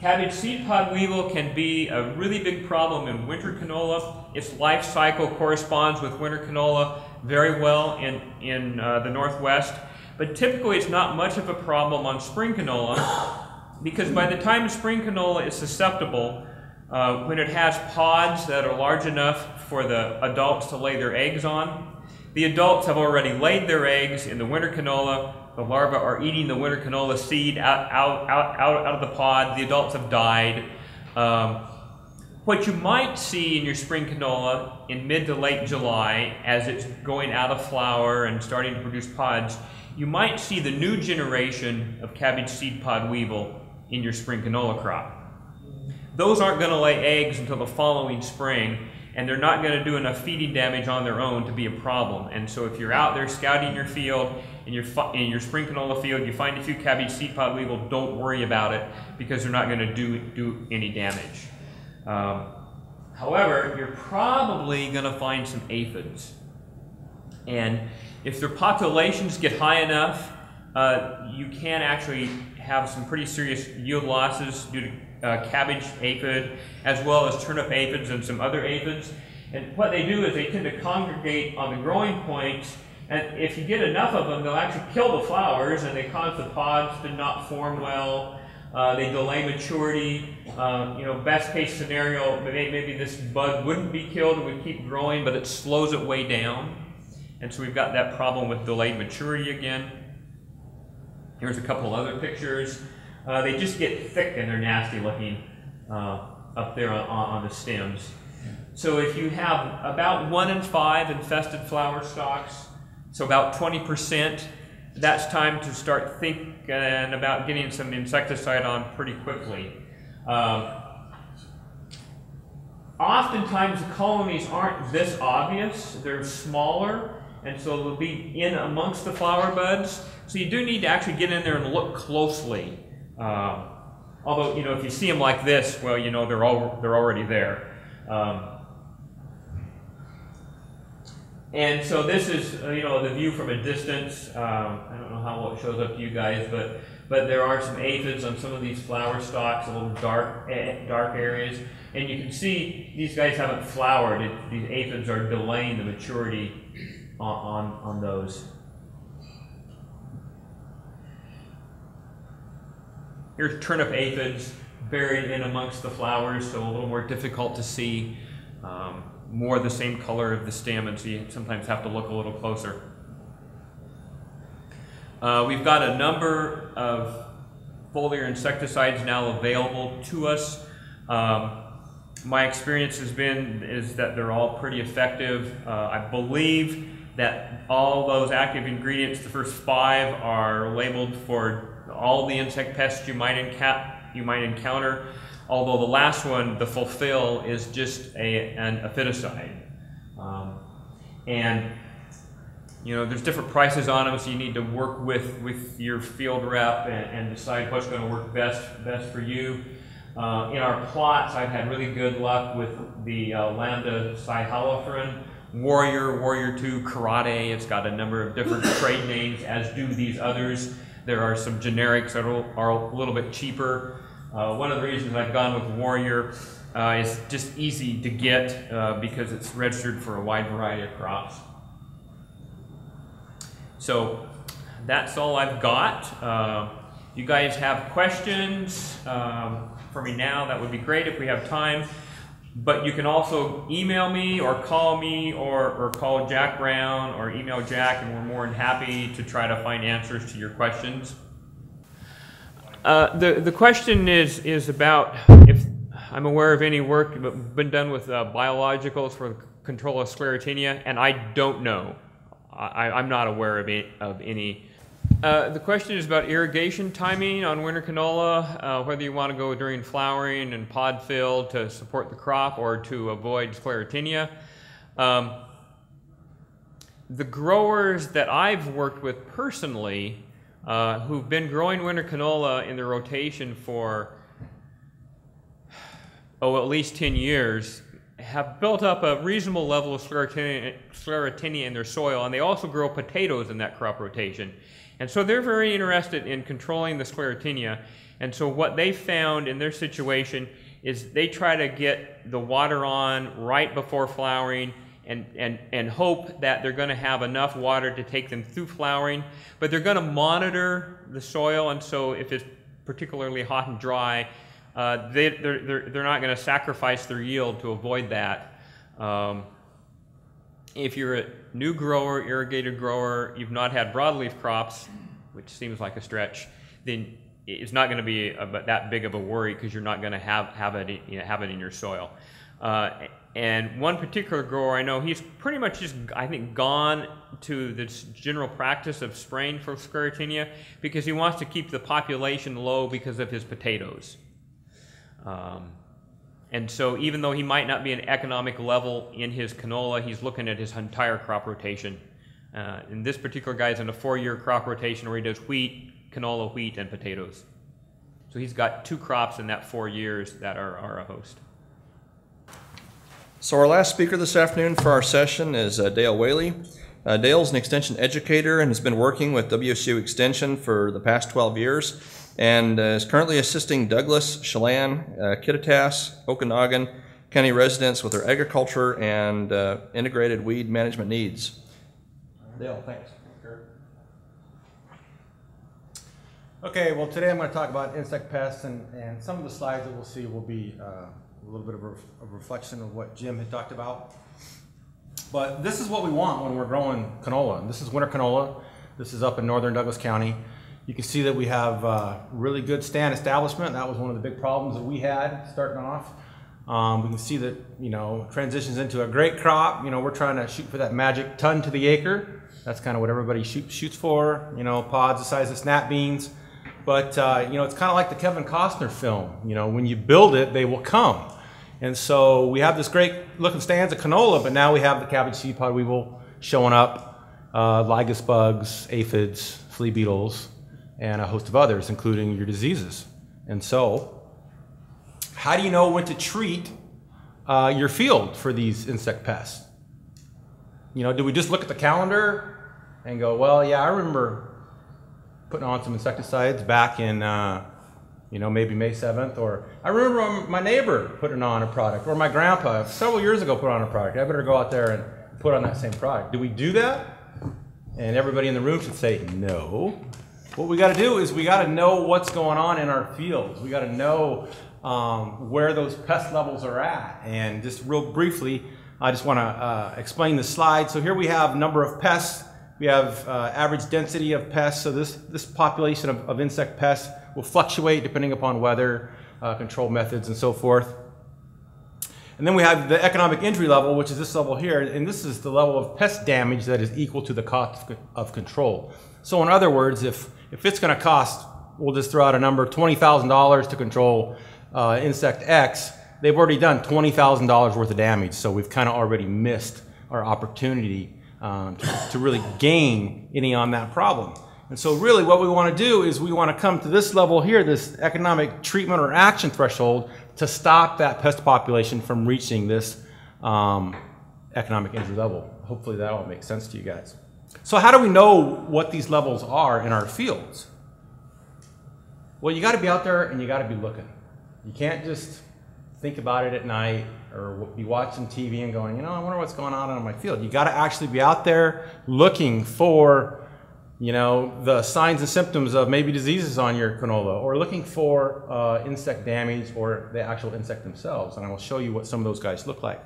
Cabbage seed pod weevil can be a really big problem in winter canola. Its life cycle corresponds with winter canola very well in, in uh, the northwest, but typically it's not much of a problem on spring canola because by the time spring canola is susceptible, uh, when it has pods that are large enough for the adults to lay their eggs on, the adults have already laid their eggs in the winter canola the larvae are eating the winter canola seed out, out, out, out, out of the pod. The adults have died. Um, what you might see in your spring canola in mid to late July as it's going out of flower and starting to produce pods you might see the new generation of cabbage seed pod weevil in your spring canola crop. Those aren't going to lay eggs until the following spring, and they're not going to do enough feeding damage on their own to be a problem. And so if you're out there scouting your field, in your, in your spring canola field, you find a few cabbage seed pod weevil, don't worry about it because they're not going to do, do any damage. Um, however, you're probably going to find some aphids. And if their populations get high enough, uh, you can actually have some pretty serious yield losses due to uh, cabbage aphid, as well as turnip aphids and some other aphids. And what they do is they tend to congregate on the growing points, and if you get enough of them, they'll actually kill the flowers, and they cause the pods to not form well. Uh, they delay maturity. Um, you know, best case scenario, maybe, maybe this bud wouldn't be killed and would keep growing, but it slows it way down. And so we've got that problem with delayed maturity again. Here's a couple other pictures. Uh, they just get thick and they're nasty looking uh, up there on, on the stems. So if you have about one in five infested flower stalks, so about 20%, that's time to start thinking about getting some insecticide on pretty quickly. Um, oftentimes the colonies aren't this obvious, they're smaller, and so they'll be in amongst the flower buds. So you do need to actually get in there and look closely. Um, although, you know, if you see them like this, well, you know, they're, all, they're already there. Um, and so this is, uh, you know, the view from a distance. Um, I don't know how well it shows up to you guys, but but there are some aphids on some of these flower stalks, a little dark eh, dark areas, and you can see these guys haven't flowered. It, these aphids are delaying the maturity on, on, on those. Here's turnip aphids buried in amongst the flowers, so a little more difficult to see. Um, more the same color of the stem, and so you sometimes have to look a little closer. Uh, we've got a number of foliar insecticides now available to us. Um, my experience has been is that they're all pretty effective. Uh, I believe that all those active ingredients, the first five, are labeled for all the insect pests you might, enca- you might encounter. Although the last one, the fulfill, is just a, an aphiticide. Um, and you know, there's different prices on them, so you need to work with, with your field rep and, and decide what's going to work best best for you. Uh, in our plots, I've had really good luck with the uh, Lambda cyhalothrin, Warrior, Warrior 2, Karate. It's got a number of different trade names, as do these others. There are some generics that are, a little bit cheaper. Uh, one of the reasons I've gone with Warrior uh, is just easy to get uh, because it's registered for a wide variety of crops. So that's all I've got. Uh, you guys have questions um, for me now, that would be great if we have time. But you can also email me or call me or, or call Jack Brown or email Jack, and we're more than happy to try to find answers to your questions. Uh, the, the question is, is about if I'm aware of any work been done with uh, biologicals for control of sclerotinia, and I don't know. I, am not aware of any. Of any. Uh, the question is about irrigation timing on winter canola, uh, whether you want to go during flowering and pod fill to support the crop or to avoid sclerotinia. Um, the growers that I've worked with personally uh, who've been growing winter canola in the rotation for, oh, at least 10 years, have built up a reasonable level of sclerotinia, sclerotinia in their soil, and they also grow potatoes in that crop rotation. And so they're very interested in controlling the sclerotinia. And so what they found in their situation is they try to get the water on right before flowering and, and, and hope that they're going to have enough water to take them through flowering. But they're going to monitor the soil, and so if it's particularly hot and dry, uh, they, they're, they're, they're not going to sacrifice their yield to avoid that. Um, if you're a new grower, irrigated grower, you've not had broadleaf crops, which seems like a stretch, then it's not going to be a, that big of a worry because you're not going to have, have, it, you know, have it in your soil. Uh, and one particular grower I know, he's pretty much just, I think, gone to this general practice of spraying for sclerotinia because he wants to keep the population low because of his potatoes. Um, and so even though he might not be an economic level in his canola, he's looking at his entire crop rotation. Uh, and this particular guy is in a four-year crop rotation where he does wheat, canola, wheat, and potatoes. So he's got two crops in that four years that are, are a host. So our last speaker this afternoon for our session is uh, Dale Whaley. Uh, Dale's an extension educator and has been working with WSU Extension for the past 12 years and uh, is currently assisting Douglas, Chelan, uh, Kittitas, Okanogan County residents with their agriculture and uh, integrated weed management needs. Dale, thanks. Okay, well, today I'm going to talk about insect pests, and, and some of the slides that we'll see will be uh, a little bit of a, a reflection of what Jim had talked about. But this is what we want when we're growing canola. This is winter canola. This is up in northern Douglas County. You can see that we have uh, really good stand establishment. That was one of the big problems that we had starting off. Um, we can see that, you know, transitions into a great crop. You know, we're trying to shoot for that magic ton to the acre. That's kind of what everybody shoot, shoots for. You know, pods the size of snap beans. But, uh, you know, it's kind of like the Kevin Costner film. You know, when you build it, they will come. And so we have this great looking stands of canola, but now we have the cabbage seed pod weevil showing up, uh, lygus bugs, aphids, flea beetles, and a host of others, including your diseases. And so, how do you know when to treat uh, your field for these insect pests? You know, do we just look at the calendar and go, well, yeah, I remember putting on some insecticides back in, uh, you know, maybe May 7th, or I remember my neighbor putting on a product, or my grandpa several years ago put on a product. I better go out there and put on that same product. Do we do that? And everybody in the room should say no. What we got to do is we got to know what's going on in our fields. We got to know um, where those pest levels are at. And just real briefly, I just want to uh, explain the slide. So here we have number of pests. We have uh, average density of pests. So this, this population of, of insect pests will fluctuate depending upon weather, uh, control methods, and so forth. And then we have the economic injury level, which is this level here, and this is the level of pest damage that is equal to the cost of control. So in other words, if, if it's gonna cost, we'll just throw out a number, $20,000 to control uh, insect X, they've already done $20,000 worth of damage, so we've kind of already missed our opportunity um, to, to really gain any on that problem. And so really what we want to do is we want to come to this level here, this economic treatment or action threshold, to stop that pest population from reaching this um, economic injury level. Hopefully that all makes sense to you guys. So how do we know what these levels are in our fields? Well, you got to be out there and you got to be looking. You can't just think about it at night or be watching TV and going, you know, I wonder what's going on in my field. You got to actually be out there looking for you know, the signs and symptoms of maybe diseases on your canola or looking for uh, insect damage or the actual insect themselves. And I will show you what some of those guys look like.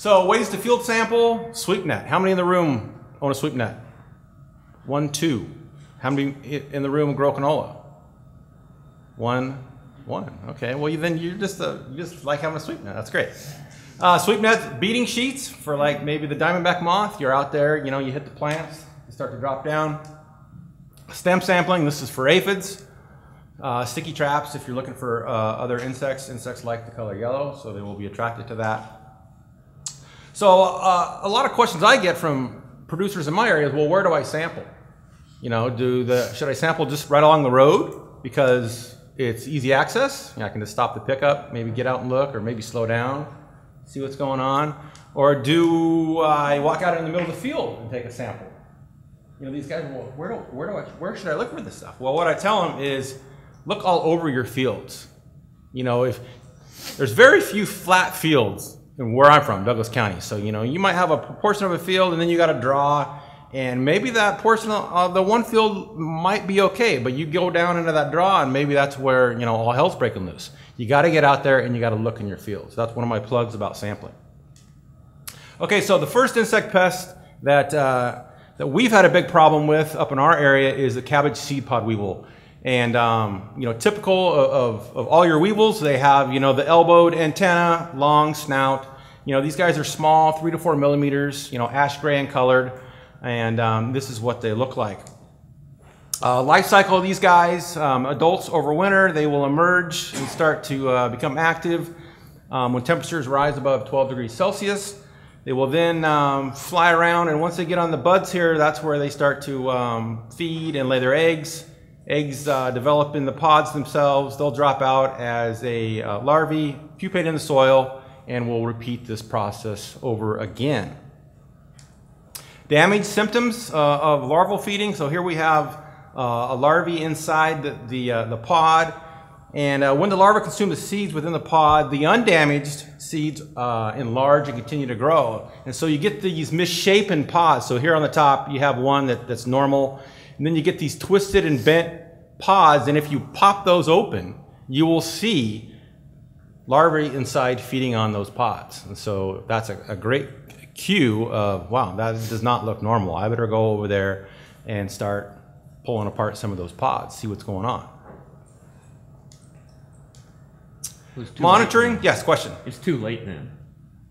So ways to field sample, sweep net. How many in the room own a sweep net? One, two. How many in the room grow canola? One, one. Okay, well then you're just, a, you just like having a sweep net. That's great. Uh, sweep net beating sheets for like maybe the diamondback moth. You're out there, you know, you hit the plants, they start to drop down. Stem sampling, this is for aphids. Uh, sticky traps, if you're looking for uh, other insects. Insects like the color yellow, so they will be attracted to that. So uh, a lot of questions I get from producers in my area is, well, where do I sample? You know, do the should I sample just right along the road because it's easy access? You know, I can just stop the pickup, maybe get out and look, or maybe slow down see what's going on? Or do I walk out in the middle of the field and take a sample? You know, these guys, well, where, do, where, do I, where should I look for this stuff? Well, what I tell them is look all over your fields. You know, if there's very few flat fields where I'm from, Douglas County. So, you know, you might have a portion of a field and then you got to draw and maybe that portion of the one field might be okay, but you go down into that draw and maybe that's where, you know, all hell's breaking loose. You got to get out there and you got to look in your fields. That's one of my plugs about sampling. Okay, so the first insect pest that, uh, that we've had a big problem with up in our area is the cabbage seed pod weevil. And, um, you know, typical of, of, of all your weevils, they have, you know, the elbowed antenna, long snout. You know, these guys are small, three to four millimeters, you know, ash gray in colored. And um, this is what they look like. Uh, life cycle of these guys, um, adults over winter, they will emerge and start to uh, become active um, when temperatures rise above 12 degrees Celsius. They will then um, fly around, and once they get on the buds here, that's where they start to um, feed and lay their eggs. Eggs uh, develop in the pods themselves. They'll drop out as a uh, larvae, pupate in the soil, and we'll repeat this process over again. Damage symptoms uh, of larval feeding. So here we have uh, a larvae inside the, the, uh, the pod. And uh, when the larva consumes the seeds within the pod, the undamaged seeds uh, enlarge and continue to grow. And so you get these misshapen pods. So here on the top, you have one that, that's normal. And then you get these twisted and bent pods. And if you pop those open, you will see larvae inside feeding on those pods. And so that's a, a great cue of, wow, that does not look normal. I better go over there and start pulling apart some of those pods, see what's going on. Monitoring, yes, question. It's too late then.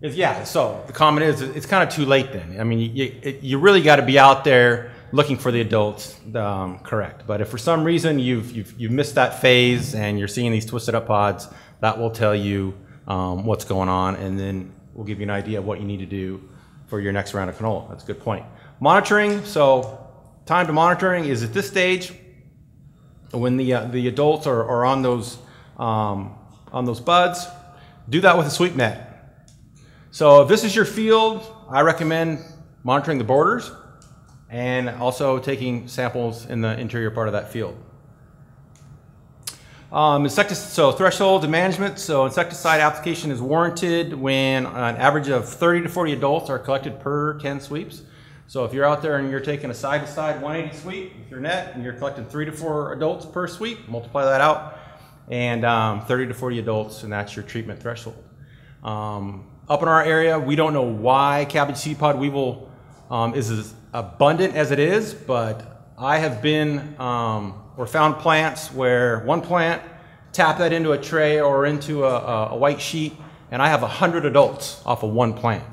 Is- Yeah, so the comment is, it's kind of too late then. I mean, you, you, you really got to be out there looking for the adults, um, correct. But if for some reason you've, you've, you've missed that phase and you're seeing these twisted up pods, that will tell you um, what's going on and then we'll give you an idea of what you need to do for your next round of canola. That's a good point. Monitoring, so time to monitoring is at this stage when the, uh, the adults are, are on those, um, on those buds, do that with a sweep net. So if this is your field, I recommend monitoring the borders and also taking samples in the interior part of that field. Um, so threshold management. So insecticide application is warranted when an average of 30 to 40 adults are collected per 10 sweeps. So if you're out there and you're taking a side-to-side 180 sweep with your net and you're collecting three to four adults per sweep, multiply that out, and um, 30 to 40 adults, and that's your treatment threshold. Um, up in our area, we don't know why cabbage seed pod weevil um, is as abundant as it is, but I have been um, or found plants where one plant tap that into a tray or into a, a, white sheet, and I have 100 adults off of one plant.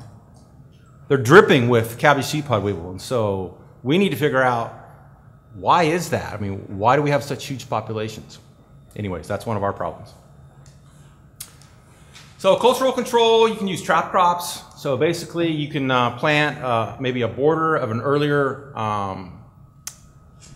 They're dripping with cabbage seed pod weevil, and so we need to figure out why is that? I mean, why do we have such huge populations? Anyways, that's one of our problems. So cultural control, you can use trap crops. So basically, you can uh, plant uh, maybe a border of an earlier um,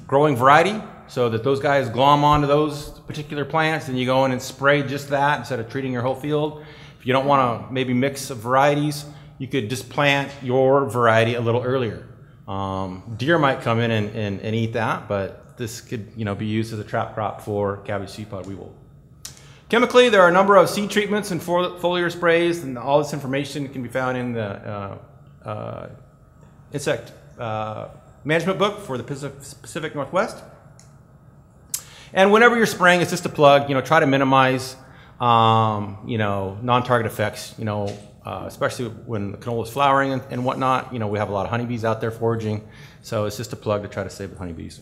growing variety, so that those guys glom onto those particular plants, and you go in and spray just that instead of treating your whole field. If you don't want to maybe mix of varieties, you could just plant your variety a little earlier. Um, deer might come in and, and, and eat that, but this could you know be used as a trap crop for cabbage seed pod weevil. Chemically, there are a number of seed treatments and foliar sprays, and all this information can be found in the uh, uh, insect uh, management book for the Pacific Northwest. And whenever you're spraying, it's just a plug. You know, try to minimize, um, you know, non-target effects. You know, uh, especially when the canola is flowering and, and whatnot. You know, we have a lot of honeybees out there foraging, so it's just a plug to try to save the honeybees.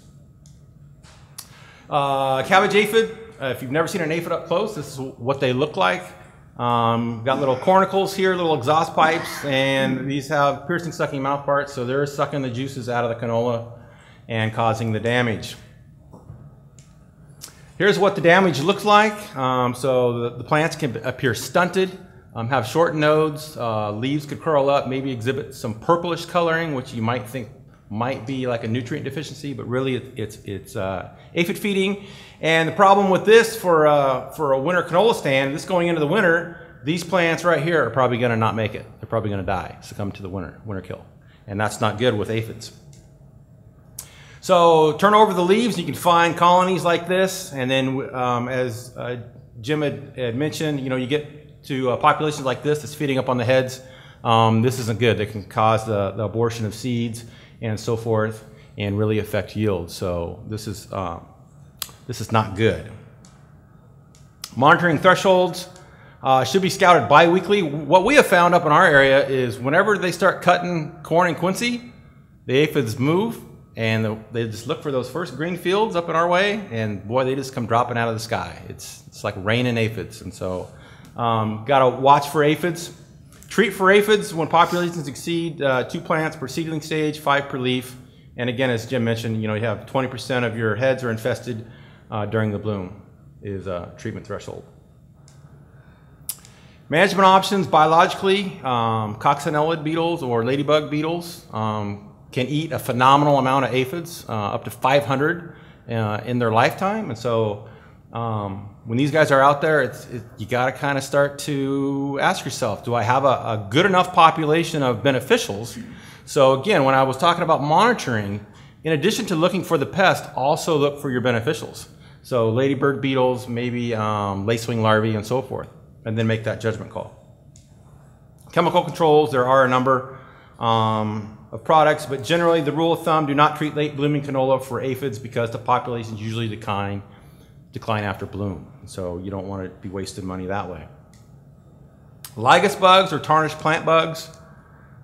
Uh, cabbage aphid. Uh, if you've never seen an aphid up close, this is what they look like. Um, got little cornicles here, little exhaust pipes, and these have piercing, sucking mouth parts, so they're sucking the juices out of the canola and causing the damage. Here's what the damage looks like. Um, so the, the, plants can appear stunted, um, have short nodes, uh, leaves could curl up, maybe exhibit some purplish coloring, which you might think might be like a nutrient deficiency, but really it, it's, it's uh, aphid feeding. And the problem with this for, uh, for a winter canola stand, this going into the winter, these plants right here are probably going to not make it. They're probably going to die, succumb to the winter, winter kill. And that's not good with aphids. So turn over the leaves, you can find colonies like this. And then um, as uh, Jim had, had, mentioned, you know, you get to uh, populations like this that's feeding up on the heads. Um, this isn't good. It can cause the, the abortion of seeds and so forth and really affect yield. So this is, um, this is not good. Monitoring thresholds uh, should be scouted biweekly. What we have found up in our area is whenever they start cutting corn and Quincy, the aphids move and the, they just look for those first green fields up in our way, and boy, they just come dropping out of the sky. It's, it's like raining aphids, and so um, got to watch for aphids. Treat for aphids when populations exceed uh, two plants per seedling stage, five per leaf. And again, as Jim mentioned, you know, you have 20% of your heads are infested uh, during the bloom is a treatment threshold. Management options biologically, um, coccinellid beetles or ladybug beetles um, can eat a phenomenal amount of aphids, uh, up to 500 uh, in their lifetime. And so um, when these guys are out there, it's, it, you got to kind of start to ask yourself, do I have a, a good enough population of beneficials? So again, when I was talking about monitoring, in addition to looking for the pest, also look for your beneficials. So ladybird beetles, maybe um, lacewing larvae, and so forth, and then make that judgment call. Chemical controls, there are a number um, of products, but generally the rule of thumb, do not treat late blooming canola for aphids because the populations usually decline, decline after bloom. So you don't want to be wasting money that way. Lygus bugs or tarnished plant bugs.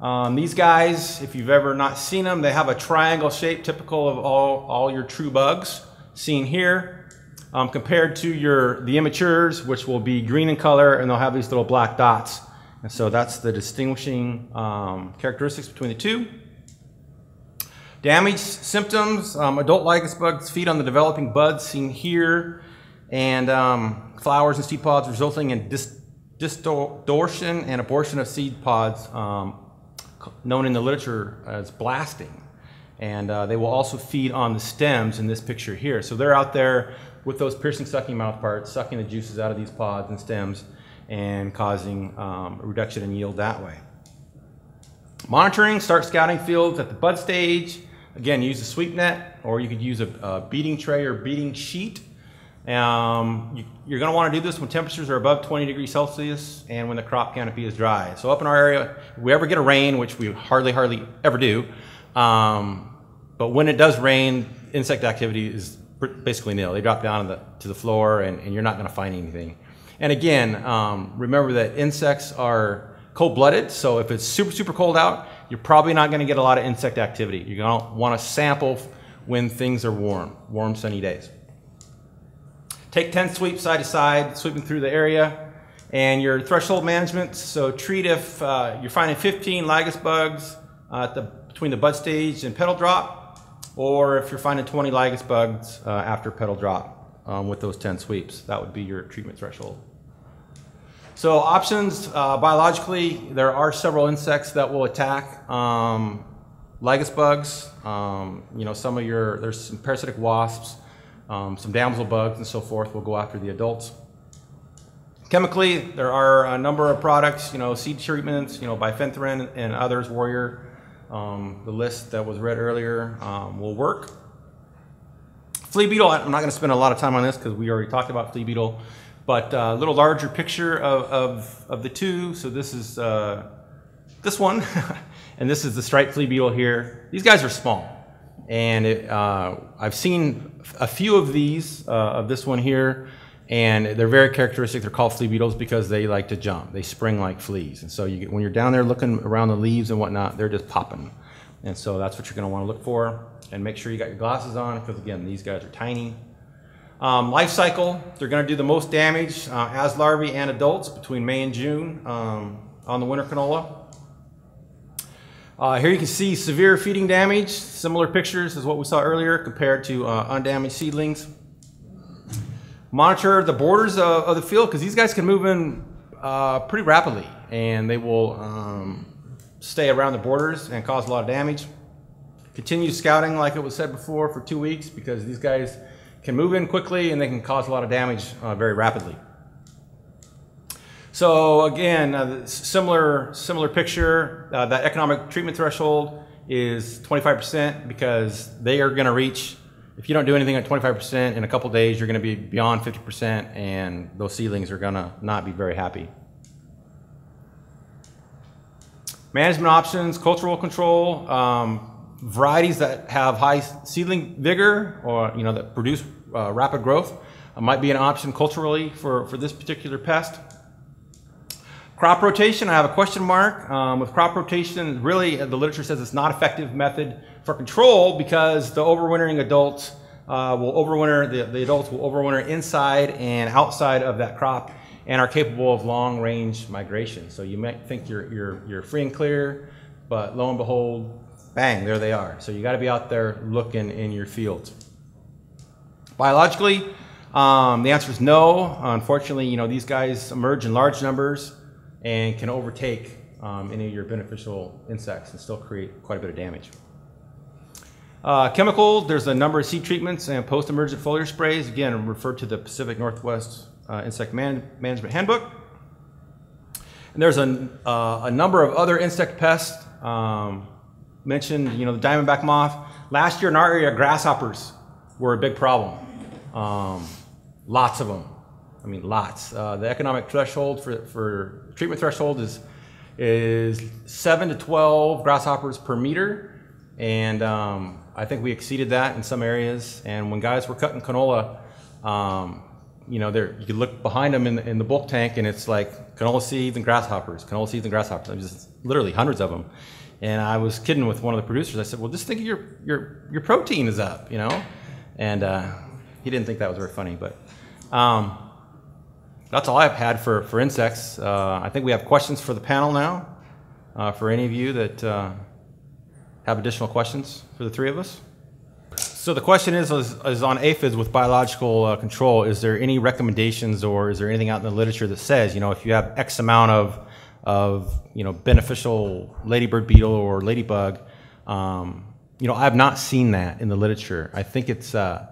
Um, these guys, if you've ever not seen them, they have a triangle shape typical of all, all your true bugs seen here um, compared to your the immatures, which will be green in color and they'll have these little black dots. And so that's the distinguishing um, characteristics between the two. Damage symptoms, um, adult lygus bugs feed on the developing buds seen here and um, flowers and seed pods resulting in dis distortion and abortion of seed pods um, known in the literature as blasting. And uh, they will also feed on the stems in this picture here. So they're out there with those piercing sucking mouth parts, sucking the juices out of these pods and stems and causing um, a reduction in yield that way. Monitoring, start scouting fields at the bud stage. Again, use a sweep net or you could use a, a beating tray or beating sheet. Um, you, are going to want to do this when temperatures are above 20 degrees Celsius and when the crop canopy is dry. So up in our area, if we ever get a rain, which we hardly, hardly ever do, um, but when it does rain, insect activity is basically nil. They drop down to the, to the floor and, and you're not going to find anything. And again, um, remember that insects are cold-blooded, so if it's super, super cold out, you're probably not going to get a lot of insect activity. You're going to want to sample when things are warm, warm sunny days. Take 10 sweeps side to side, sweeping through the area. And your threshold management, so treat if uh, you're finding 15 lygus bugs uh, the, between the bud stage and petal drop, or if you're finding 20 lygus bugs uh, after petal drop um, with those 10 sweeps, that would be your treatment threshold. So options, uh, biologically, there are several insects that will attack um, lygus bugs. Um, you know, some of your, there's some parasitic wasps, um, some damsel bugs and so forth will go after the adults. Chemically, there are a number of products, you know, seed treatments, you know, bifenthrin and others, Warrior, um, the list that was read earlier um, will work. Flea beetle, I'm not going to spend a lot of time on this because we already talked about flea beetle, but a uh, little larger picture of, of, of the two. So this is uh, this one, and this is the striped flea beetle here. These guys are small, and it, uh, I've seen a few of these, uh, of this one here, and they're very characteristic. They're called flea beetles because they like to jump. They spring like fleas. And so you get, when you're down there looking around the leaves and whatnot, they're just popping. And so that's what you're going to want to look for. And make sure you got your glasses on because, again, these guys are tiny. Um, life cycle, they're going to do the most damage uh, as larvae and adults between May and June um, on the winter canola. Uh, here you can see severe feeding damage, similar pictures as what we saw earlier compared to uh, undamaged seedlings monitor the borders of, of the field because these guys can move in uh, pretty rapidly and they will um, stay around the borders and cause a lot of damage. Continue scouting like it was said before for two weeks because these guys can move in quickly and they can cause a lot of damage uh, very rapidly. So again, uh, similar similar picture. Uh, that economic treatment threshold is 25% because they are going to reach if you don't do anything at 25%, in a couple days you're going to be beyond 50% and those seedlings are going to not be very happy. Management options, cultural control, um, varieties that have high seedling vigor or you know that produce uh, rapid growth uh, might be an option culturally for, for this particular pest. Crop rotation, I have a question mark. Um, with crop rotation, really the literature says it's not effective method for control because the overwintering adults uh, will overwinter, the, the adults will overwinter inside and outside of that crop and are capable of long range migration. So you might think you're, you're, you're free and clear, but lo and behold, bang, there they are. So you got to be out there looking in your fields. Biologically, um, the answer is no. Unfortunately, you know, these guys emerge in large numbers and can overtake um, any of your beneficial insects and still create quite a bit of damage. Uh, chemical, there's a number of seed treatments and post-emergent foliar sprays. Again, referred to the Pacific Northwest uh, Insect Man- Management Handbook. And there's a, uh, a number of other insect pests um, mentioned, you know, the diamondback moth. Last year in our area, grasshoppers were a big problem. Um, lots of them. I mean, lots. Uh, the economic threshold for, for treatment threshold is is seven to twelve grasshoppers per meter, and um, I think we exceeded that in some areas. And when guys were cutting canola, um, you know, there you could look behind them in the, in the bulk tank, and it's like canola seeds and grasshoppers, canola seeds and grasshoppers. It was just literally hundreds of them. And I was kidding with one of the producers. I said, "Well, just think of your your your protein is up, you know," and uh, he didn't think that was very funny, but. Um, that's all I've had for, for insects. Uh, I think we have questions for the panel now. Uh, for any of you that uh, have additional questions for the three of us. So the question is, is, is on aphids with biological uh, control, is there any recommendations or is there anything out in the literature that says, you know, if you have X amount of, of you know, beneficial ladybird beetle or ladybug, um, you know, I have not seen that in the literature. I think it's uh,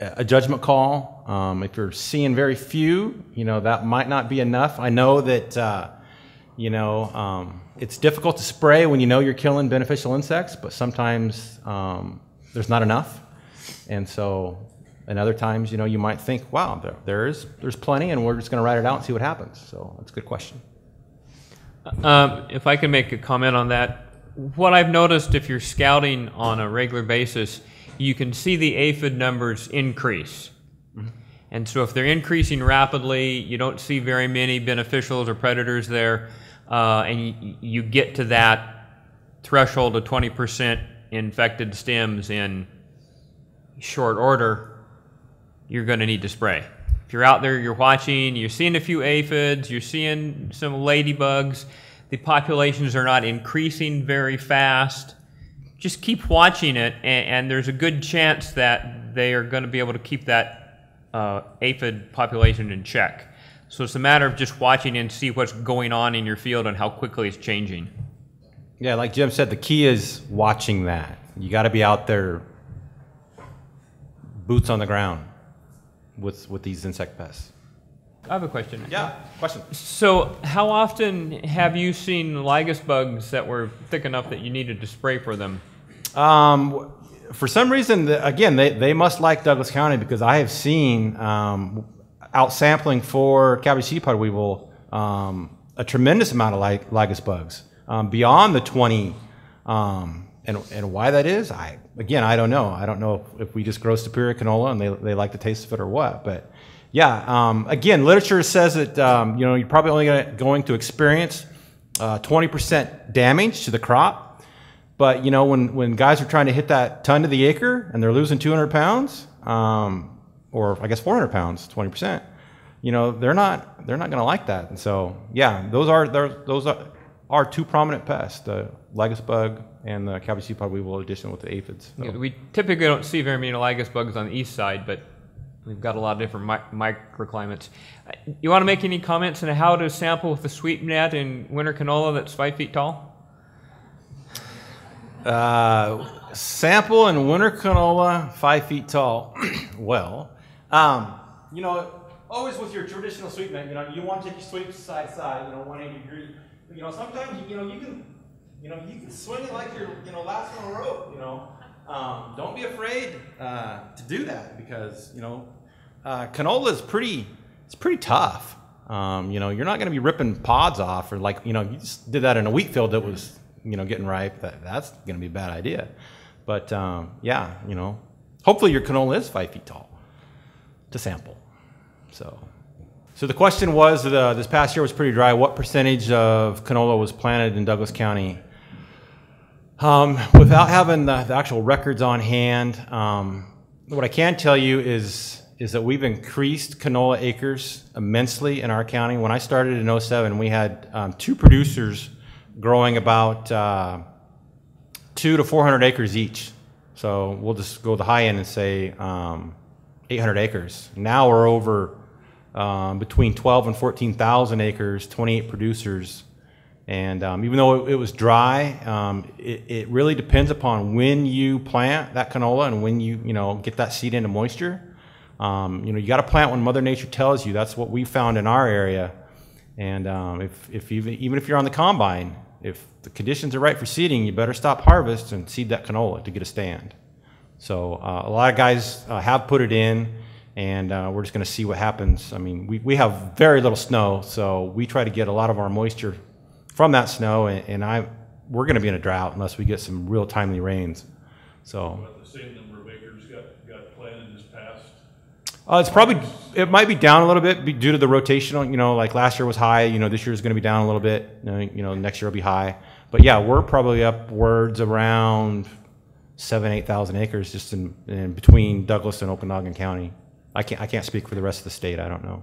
a judgment call. Um, if you're seeing very few, you know, that might not be enough. I know that, uh, you know, um, it's difficult to spray when you know you're killing beneficial insects, but sometimes um, there's not enough. And so, and other times, you know, you might think, wow, there, there is, there's plenty, and we're just going to write it out and see what happens. So that's a good question. Um, if I can make a comment on that, what I've noticed if you're scouting on a regular basis, you can see the aphid numbers increase. And so if they're increasing rapidly, you don't see very many beneficials or predators there, uh, and you, you get to that threshold of 20% infected stems in short order, you're going to need to spray. If you're out there, you're watching, you're seeing a few aphids, you're seeing some ladybugs, the populations are not increasing very fast. Just keep watching it, and, and there's a good chance that they are going to be able to keep that uh, aphid population in check. So it's a matter of just watching and see what's going on in your field and how quickly it's changing. Yeah, like Jim said, the key is watching that. You got to be out there, boots on the ground, with with these insect pests. I have a question. Yeah, question. So, how often have you seen lygus bugs that were thick enough that you needed to spray for them? Um, for some reason, again, they, they must like Douglas County because I have seen um, out sampling for cabbage seed pod weevil um, a tremendous amount of ly- lygus bugs um, beyond the 20. Um, and, and why that is, I again, I don't know. I don't know if, we just grow superior canola and they, they like the taste of it or what. But yeah, um, again, literature says that um, you know you're probably only gonna, going to experience uh, 20% damage to the crop but you know, when when guys are trying to hit that ton to the acre and they're losing 200 pounds, um, or I guess 400 pounds, 20 percent, you know, they're not they're not going to like that. And so, yeah, those are those are, are two prominent pests: lygus bug and the cabbage seed pod weevil, addition with the aphids. So. Yeah, we typically don't see very many lygus bugs on the east side, but we've got a lot of different mi- microclimates. Uh, you want to make any comments on how to sample with the sweep net in winter canola that's five feet tall? Uh, sample and winter canola, five feet tall. well, um, you know, always with your traditional sweep net, you know, you want to take your sweep side to side, you know, 180 degree. You know, sometimes you, you know you can, you know, you can swing it like you're, you know, last on a rope. You know, um, don't be afraid uh, to do that because you know, uh, canola is pretty, it's pretty tough. Um, you know, you're not going to be ripping pods off or like, you know, you just did that in a wheat field that was you know, getting ripe, that, that's going to be a bad idea. But um, yeah, you know, hopefully your canola is five feet tall to sample. So, so the question was, uh, this past year was pretty dry. What percentage of canola was planted in Douglas County? Um, without having the, the actual records on hand, um, what I can tell you is is that we've increased canola acres immensely in our county. When I started in 07, we had um, two producers growing about uh, two to 400 acres each. So we'll just go the high end and say um, 800 acres. Now we're over um, between 12 and 14,000 acres, 28 producers. And um, even though it, it was dry, um, it, it really depends upon when you plant that canola and when you, you know, get that seed into moisture. Um, you know, you got to plant when Mother Nature tells you. That's what we found in our area. And um, if, if even, even if you're on the combine, if the conditions are right for seeding, you better stop harvest and seed that canola to get a stand. So uh, a lot of guys uh, have put it in, and uh, we're just going to see what happens. I mean, we, we have very little snow, so we try to get a lot of our moisture from that snow, and, and I we're going to be in a drought unless we get some real timely rains. So the same number of acres got, got planted this past. uh, it's probably it might be down a little bit due to the rotational. You know, like last year was high. You know, this year is going to be down a little bit. You know, you know, next year will be high. But yeah, we're probably upwards around seven, eight thousand acres just in, in between Douglas and Okanogan County. I can't I can't speak for the rest of the state. I don't know.